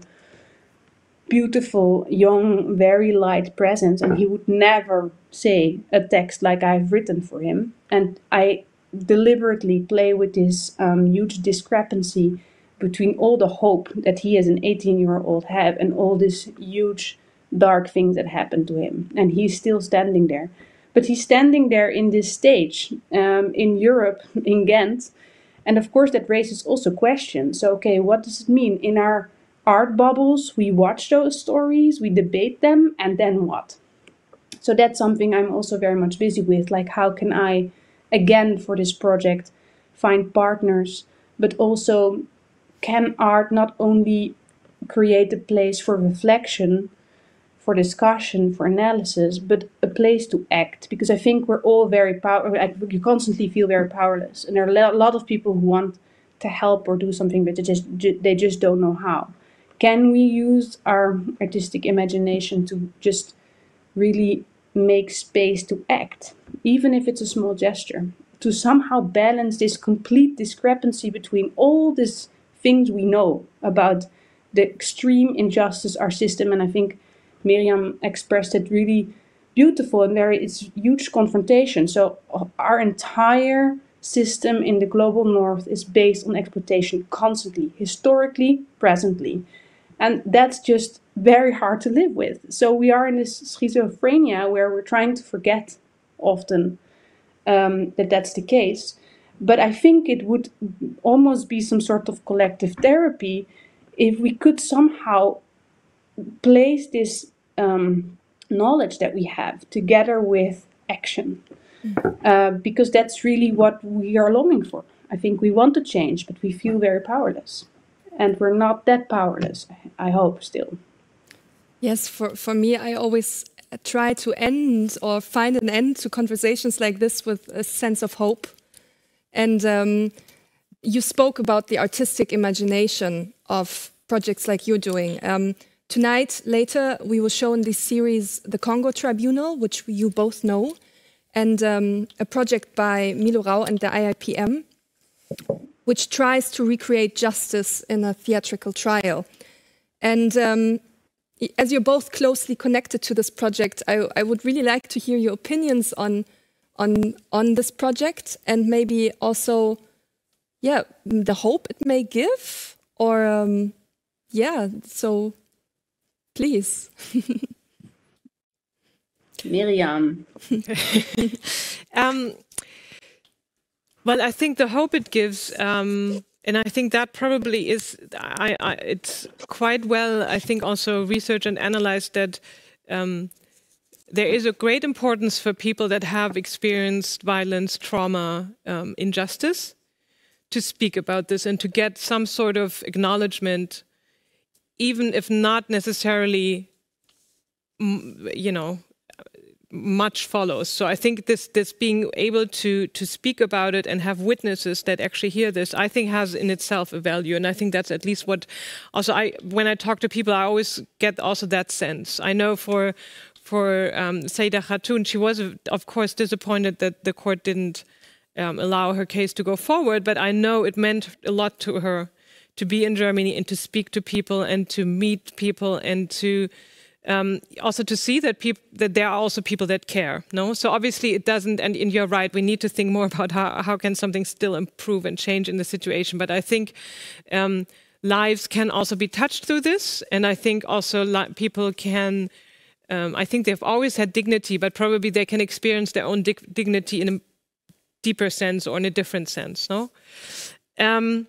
beautiful, young, very light presence, and he would never say a text like I've written for him. And I deliberately play with this um, huge discrepancy between all the hope that he as an 18 year old have and all these huge dark things that happened to him. And he's still standing there. But he's standing there in this stage um, in europe in ghent. And of course that raises also questions. So okay what does it mean in our art bubbles we watch those stories we debate them and then what so that's something i'm also very much busy with like how can i again for this project find partners but also can art not only create a place for reflection, for discussion, for analysis, but a place to act? Because I think we're all very power. You constantly feel very powerless, and there are a lot of people who want to help or do something, but they just they just don't know how. Can we use our artistic imagination to just really make space to act, even if it's a small gesture, to somehow balance this complete discrepancy between all these things we know about the extreme injustice our system and i think miriam expressed it really beautiful and very it's huge confrontation. So our entire system in the global north is based on exploitation constantly historically presently and that's just very hard to live with so we are in this schizophrenia where we're trying to forget often um, that that's the case but I think it would almost be some sort of collective therapy if we could somehow place this um, knowledge that we have together with action. Uh, because that's really what we are longing for. I think we want to change, but we feel very powerless. And we're not that powerless, I hope, still. Yes, for, for me, I always try to end or find an end to conversations like this with a sense of hope and um, you spoke about the artistic imagination of projects like you're doing. Um, tonight, later, we will show in this series the Congo Tribunal, which you both know, and um, a project by Milo Rau and the IIPM, which tries to recreate justice in a theatrical trial. And um, as you're both closely connected to this project, I, I would really like to hear your opinions on on on this project and maybe also yeah the hope it may give or um, yeah so please miriam um, well i think the hope it gives um, and I think that probably is, I, I, it's quite well, I think, also research and analyzed that um, there is a great importance for people that have experienced violence, trauma, um, injustice to speak about this and to get some sort of acknowledgement, even if not necessarily, you know, much follows. So I think this this being able to to speak about it and have witnesses that actually hear this, I think has in itself a value. And I think that's at least what also I when I talk to people, I always get also that sense. I know for for um, Saida Khatun, she was, of course, disappointed that the court didn't um, allow her case to go forward, but I know it meant a lot to her to be in Germany and to speak to people and to meet people and to um, also to see that people that there are also people that care. No, so obviously it doesn't. And, and, you're right. We need to think more about how how can something still improve and change in the situation. But I think. Um, lives can also be touched through this, and I think also people can um, I think they've always had dignity, but probably they can experience their own dig dignity in a deeper sense or in a different sense. No. Um,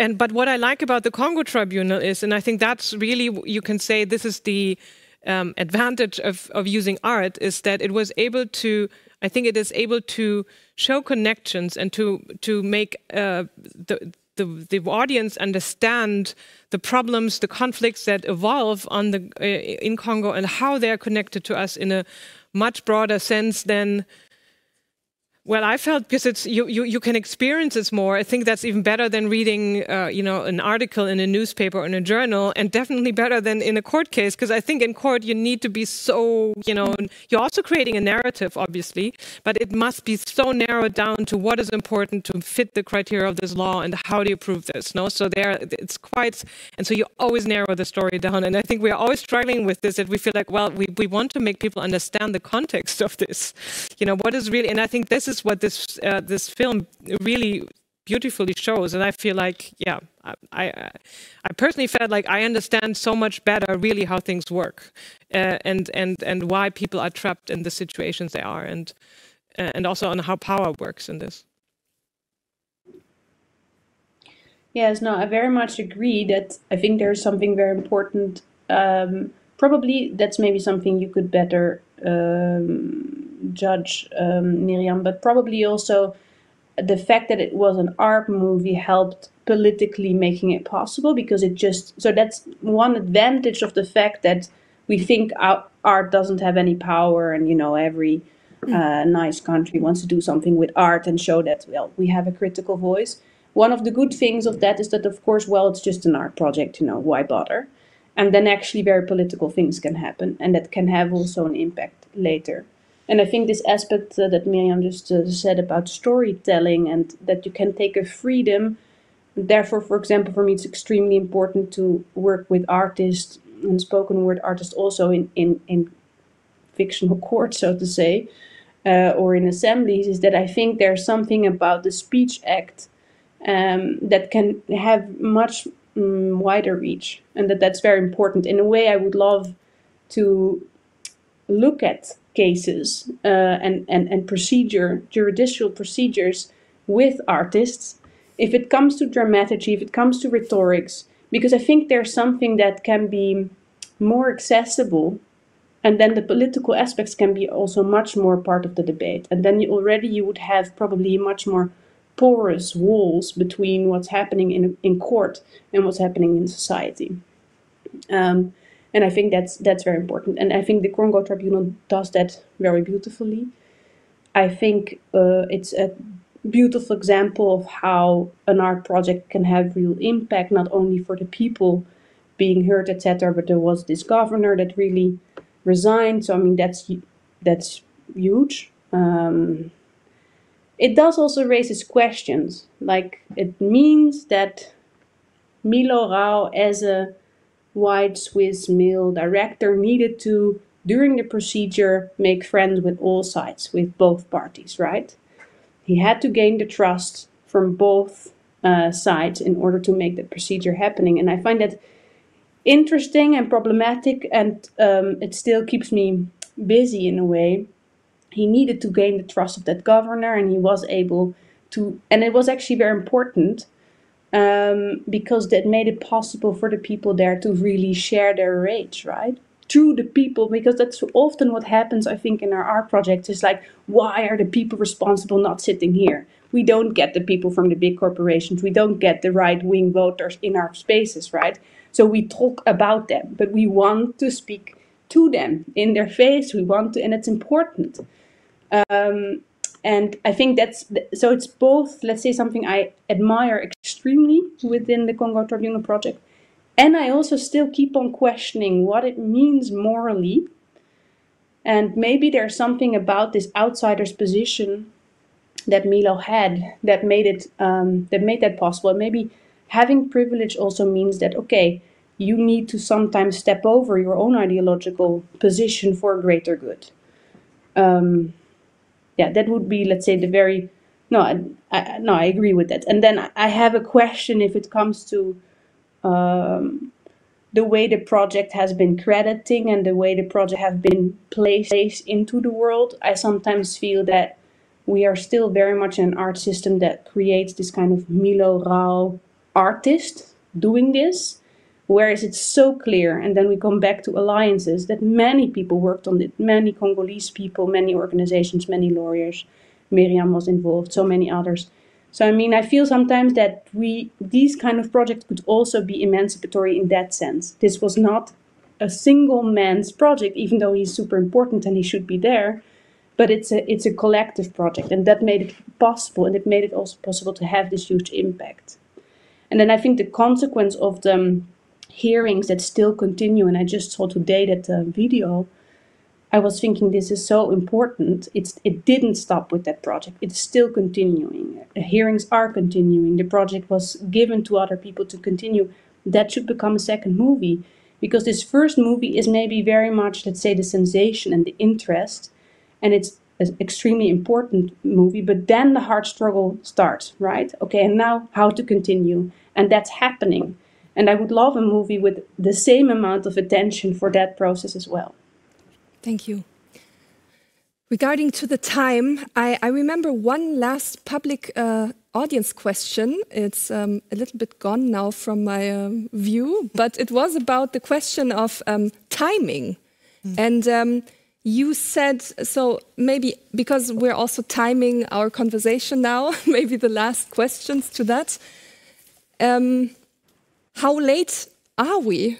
and but what I like about the Congo Tribunal is, and I think that's really you can say this is the um, advantage of of using art is that it was able to. I think it is able to show connections and to to make uh, the the, the audience understand the problems, the conflicts that evolve on the uh, in Congo and how they are connected to us in a much broader sense than Well, I felt because it's you, you, you can experience it more. I think that's even better than reading, uh, you know, an article in a newspaper or in a journal, and definitely better than in a court case. Because I think in court you need to be so, you know, you're also creating a narrative, obviously, but it must be so narrowed down to what is important to fit the criteria of this law and how do you prove this. No, so there it's quite, and so you always narrow the story down. And I think we are always struggling with this. That we feel like, well, we we want to make people understand the context of this. You know, what is really, and I think this is what this uh, this film really beautifully shows and i feel like yeah I, I, personally felt like i understand so much better really how things work uh, and and and why people are trapped in the situations they are and uh, and also on how power works in this. Yes no i very much agree that i think there's something very important um, probably that's maybe something you could better um, judge um, Miriam, but probably also the fact that it was an art movie helped politically making it possible because it just so that's one advantage of the fact that we think art doesn't have any power and you know every uh, nice country wants to do something with art and show that well we have a critical voice. One of the good things of that is that of course well it's just an art project you know why bother? And then actually very political things can happen and that can have also an impact later and I think this aspect uh, that Miriam just uh, said about storytelling and that you can take a freedom. Therefore, for example, for me, it's extremely important to work with artists and spoken word artists also in, in, in fictional court, so to say, uh, or in assemblies, is that I think there's something about the speech act um, that can have much um, wider reach, and that that's very important. In a way, I would love to look at cases uh, and, and, and procedure, judicial procedures with artists. If it comes to dramaturgy, if it comes to rhetorics, because I think there's something that can be more accessible and then the political aspects can be also much more part of the debate. And then you already you would have probably much more porous walls between what's happening in, in court and what's happening in society. Um, and I think that's that's very important. And I think the Congo Tribunal does that very beautifully. I think uh, it's a beautiful example of how an art project can have real impact, not only for the people being hurt, etc. But there was this governor that really resigned. So I mean that's that's huge. Um, it does also raises questions, like it means that Milo Rau as a white Swiss male director needed to, during the procedure, make friends with all sides, with both parties, right? He had to gain the trust from both uh, sides in order to make the procedure happening. And I find that interesting and problematic, and um, it still keeps me busy in a way. He needed to gain the trust of that governor, and he was able to, and it was actually very important um, because that made it possible for the people there to really share their rage, right? To the people, because that's often what happens, I think, in our art projects is like, why are the people responsible not sitting here? We don't get the people from the big corporations, we don't get the right wing voters in our spaces, right? So we talk about them, but we want to speak to them in their face. We want to, and it's important. Um, and I think that's so it's both, let's say, something I admire extremely within the Congo Tribunal project. And I also still keep on questioning what it means morally. And maybe there's something about this outsider's position that Milo had that made it um, that made that possible. Maybe having privilege also means that okay, you need to sometimes step over your own ideological position for a greater good. Um, yeah, that would be, let's say, the very no, I, I, no, I agree with that. And then I have a question if it comes to um, the way the project has been crediting and the way the project have been placed into the world. I sometimes feel that we are still very much an art system that creates this kind of Milo Rau artist doing this Whereas it's so clear, and then we come back to alliances that many people worked on it, many Congolese people, many organizations, many lawyers. Miriam was involved, so many others. So I mean, I feel sometimes that we these kind of projects could also be emancipatory in that sense. This was not a single man's project, even though he's super important and he should be there. but it's a it's a collective project, and that made it possible, and it made it also possible to have this huge impact. And then I think the consequence of the um, hearings that still continue, and I just saw today that uh, video. I was thinking this is so important. It's it didn't stop with that project. It's still continuing. The hearings are continuing. The project was given to other people to continue. That should become a second movie because this first movie is maybe very much, let's say, the sensation and the interest, and it's an extremely important movie. But then the hard struggle starts, right? Okay, and now how to continue, and that's happening. And I would love a movie with the same amount of attention for that process as well. Thank you. Regarding to the time, I, I remember one last public uh, audience question. It's um, a little bit gone now from my um, view, but it was about the question of um, timing. Mm. And um, you said, so maybe because we're also timing our conversation now, maybe the last questions to that. Um, how late are we?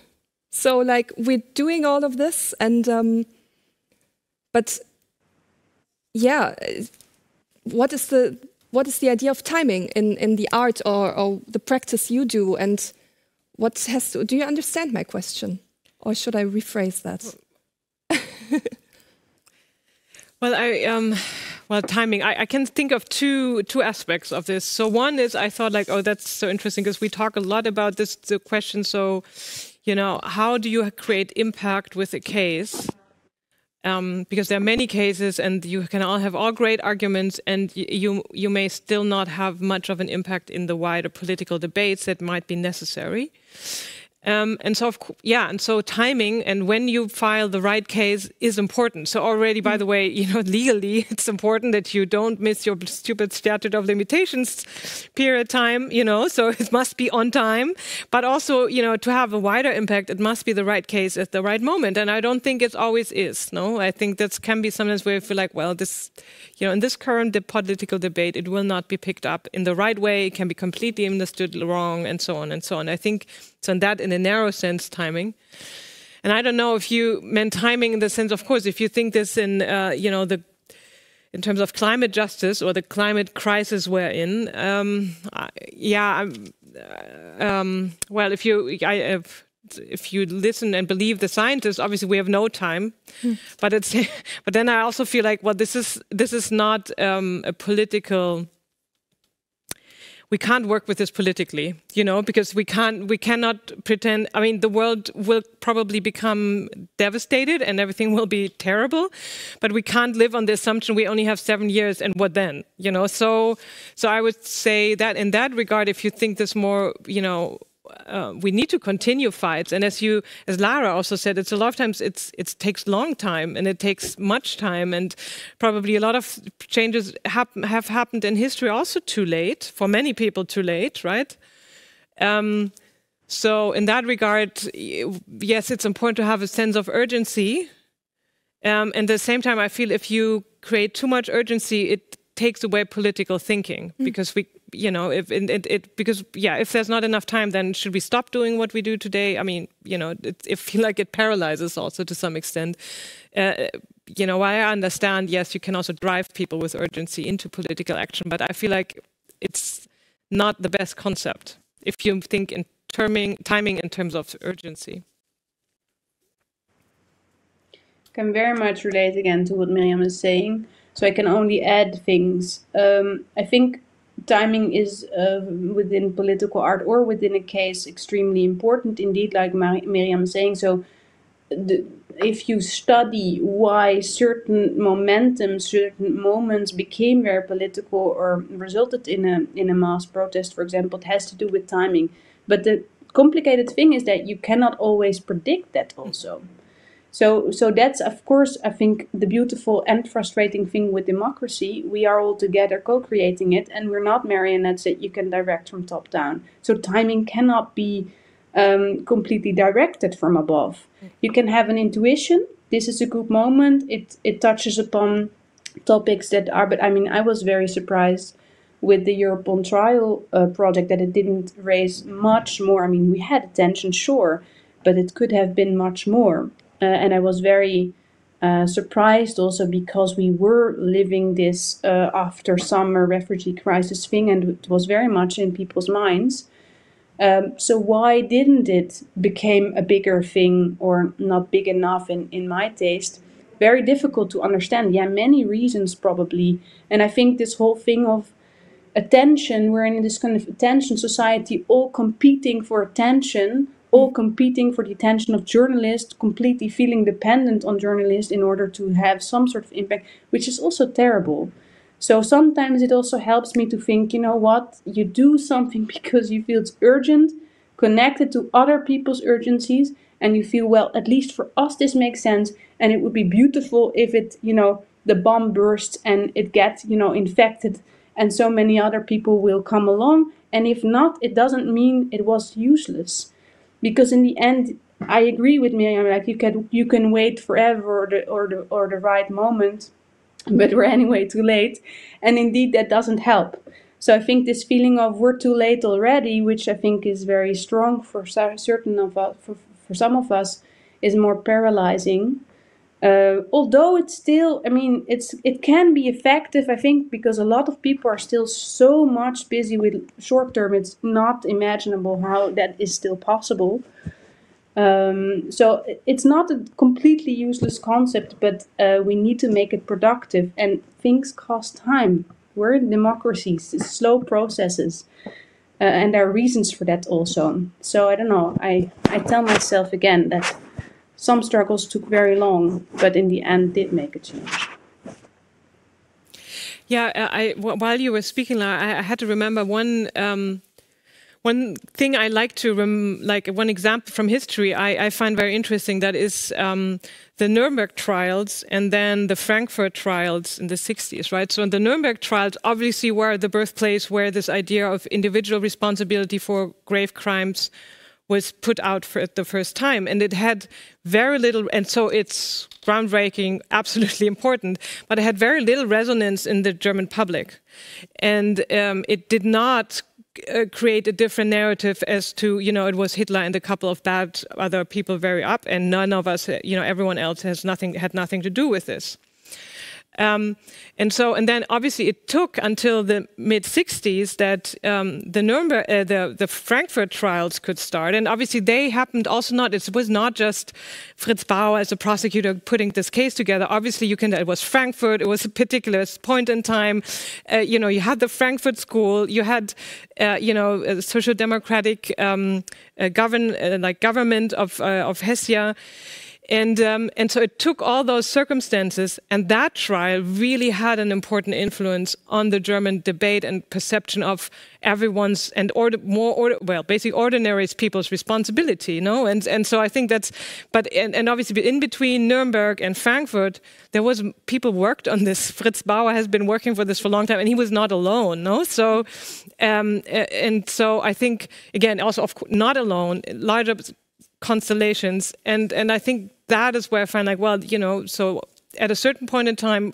So, like, we're doing all of this and um, but yeah, what is the what is the idea of timing in in the art or, or the practice you do, and what has to? Do you understand my question, or should I rephrase that? well, I um, well, timing. I, I, can think of two two aspects of this. So one is I thought like, oh, that's so interesting because we talk a lot about this the question. So, you know, how do you create impact with a case? um, because there are many cases and you can all have all great arguments and you you may still not have much of an impact in the wider political debates that might be necessary um, and so, of, yeah, and so timing and when you file the right case is important. So already, by the way, you know, legally, it's important that you don't miss your stupid statute of limitations period time. You know, so it must be on time. But also, you know, to have a wider impact, it must be the right case at the right moment. And I don't think it always is. No, I think that can be sometimes where you feel like, well, this, you know, in this current political debate, it will not be picked up in the right way. It can be completely understood wrong, and so on and so on. I think so. In that, in a narrow sense, timing. And I don't know if you meant timing in the sense, of course, if you think this in, uh, you know, the in terms of climate justice or the climate crisis we're in. Um, yeah, uh, um, well, if you, I, if, if you listen and believe the scientists, obviously we have no time. Hmm. But it's, but then I also feel like, well, this is this is not um, a political we can't work with this politically, you know, because we can't, we cannot pretend. I mean, the world will probably become devastated and everything will be terrible, but we can't live on the assumption we only have seven years and what then, you know. So, so I would say that in that regard, if you think this more, you know, uh, we need to continue fights. And as you, as Lara also said, it's a lot of times it's it takes long time and it takes much time, and probably a lot of changes have happened in history also too late for many people too late, right? Um, so in that regard, yes, it's important to have a sense of urgency. Um, and at the same time, I feel if you create too much urgency, it takes away political thinking mm. because we you know if it, it, it, because yeah if there's not enough time then should we stop doing what we do today? I mean you know it, it feel like it paralyzes also to some extent. Uh, you know i understand yes you can also drive people with urgency into political action but i feel like it's not the best concept if you think in terming, timing in terms of urgency. Can very much relate again to what Miriam is saying so I can only add things. Um, I think timing is uh, within political art or within a case extremely important indeed like Mar- Miriam is saying. So the, if you study why certain momentum certain moments became very political or resulted in a in a mass protest for example it has to do with timing. But the complicated thing is that you cannot always predict that also so, so that's of course I think the beautiful and frustrating thing with democracy. We are all together co-creating it, and we're not marionettes that you can direct from top down. So timing cannot be um, completely directed from above. You can have an intuition. This is a good moment. It it touches upon topics that are. But I mean, I was very surprised with the Europe on Trial uh, project that it didn't raise much more. I mean, we had attention, sure, but it could have been much more uh, and I was very uh, surprised also because we were living this uh, after summer refugee crisis thing and it was very much in people's minds. Um, so why didn't it become a bigger thing or not big enough in, in my taste? Very difficult to understand. Yeah, many reasons probably. And I think this whole thing of attention, we're in this kind of attention society, all competing for attention, all competing for the attention of journalists, completely feeling dependent on journalists in order to have some sort of impact, which is also terrible. So sometimes it also helps me to think, you know what, you do something because you feel it's urgent, connected to other people's urgencies, and you feel, well, at least for us this makes sense, and it would be beautiful if it, you know, the bomb bursts and it gets, you know, infected and so many other people will come along. And if not, it doesn't mean it was useless because in the end I agree with Miriam like you can you can wait forever or the or the or the right moment but we're anyway too late. And indeed that doesn't help. So I think this feeling of we're too late already which I think is very strong for certain of us for, for some of us is more paralyzing uh, although it's still i mean it's it can be effective i think because a lot of people are still so much busy with short term it's not imaginable how that is still possible. Um, so it's not a completely useless concept but uh, we need to make it productive and things cost time. We're in democracies it's slow processes uh, and there are reasons for that also. So i don't know i i tell myself again that some struggles took very long, but in the end did make a change. Yeah, uh, I, while you were speaking, I, I had to remember one um, one thing I like to like one example from history I, I find very interesting that is um, the Nuremberg trials and then the Frankfurt trials in the 60s, right? So the Nuremberg trials obviously were the birthplace where this idea of individual responsibility for grave crimes was put out for the first time and it had very little and so it's groundbreaking absolutely important but it had very little resonance in the german public. And um, it did not uh, create a different narrative as to you know it was hitler and a couple of bad other people very up and none of us you know everyone else has nothing had nothing to do with this um, and so, and then obviously it took until the mid 60s that um, the Nuremberg, uh, the, the Frankfurt trials could start. And obviously they happened also not, it was not just Fritz Bauer as a prosecutor putting this case together. Obviously you can, it was Frankfurt, it was a particular point in time. Uh, you know, you had the Frankfurt school, you had, uh, you know, social democratic um, govern, uh, like government of, uh, of Hessia. And, um, and so it took all those circumstances, and that trial really had an important influence on the German debate and perception of everyone's and order, more order, well, basically ordinary people's responsibility, you know. And and so I think that's, but and, and obviously in between Nuremberg and Frankfurt, there was people worked on this. Fritz Bauer has been working for this for a long time, and he was not alone, no. So, um, and so I think again, also of not alone, larger constellations, and and I think that is where I find like, well, you know, so at a certain point in time,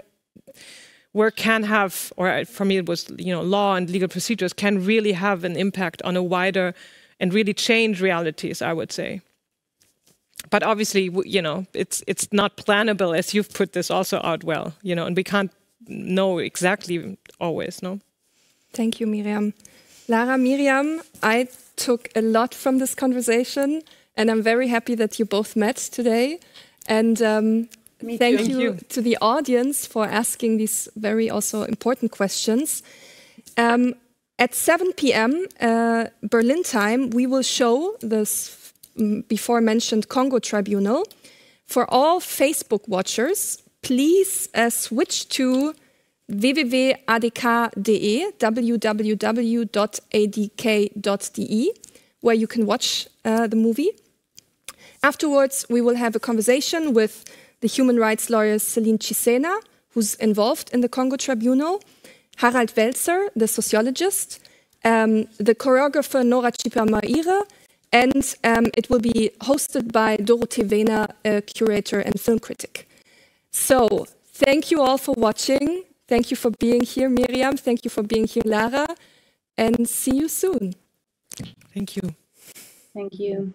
work can have, or for me it was, you know, law and legal procedures can really have an impact on a wider and really change realities, I would say. But obviously, you know, it's it's not plannable as you've put this also out well, you know, and we can't know exactly always, no? Thank you, Miriam. Lara, Miriam, I took a lot from this conversation. And I'm very happy that you both met today. And um, thank, you, you, to the audience for asking these very also important questions. Um, at 7 p.m. Uh, Berlin time, we will show this mm, before mentioned Congo Tribunal. For all Facebook watchers, please uh, switch to www.adk.de, www.adk.de, where you can watch uh, the movie. Afterwards, we will have a conversation with the human rights lawyer Celine Chisena, who's involved in the Congo Tribunal, Harald Welzer, the sociologist, um, the choreographer Nora Chipaumire, and um, it will be hosted by Dorothee Wehner, a curator and film critic. So, thank you all for watching. Thank you for being here, Miriam. Thank you for being here, Lara. And see you soon. Thank you. Thank you.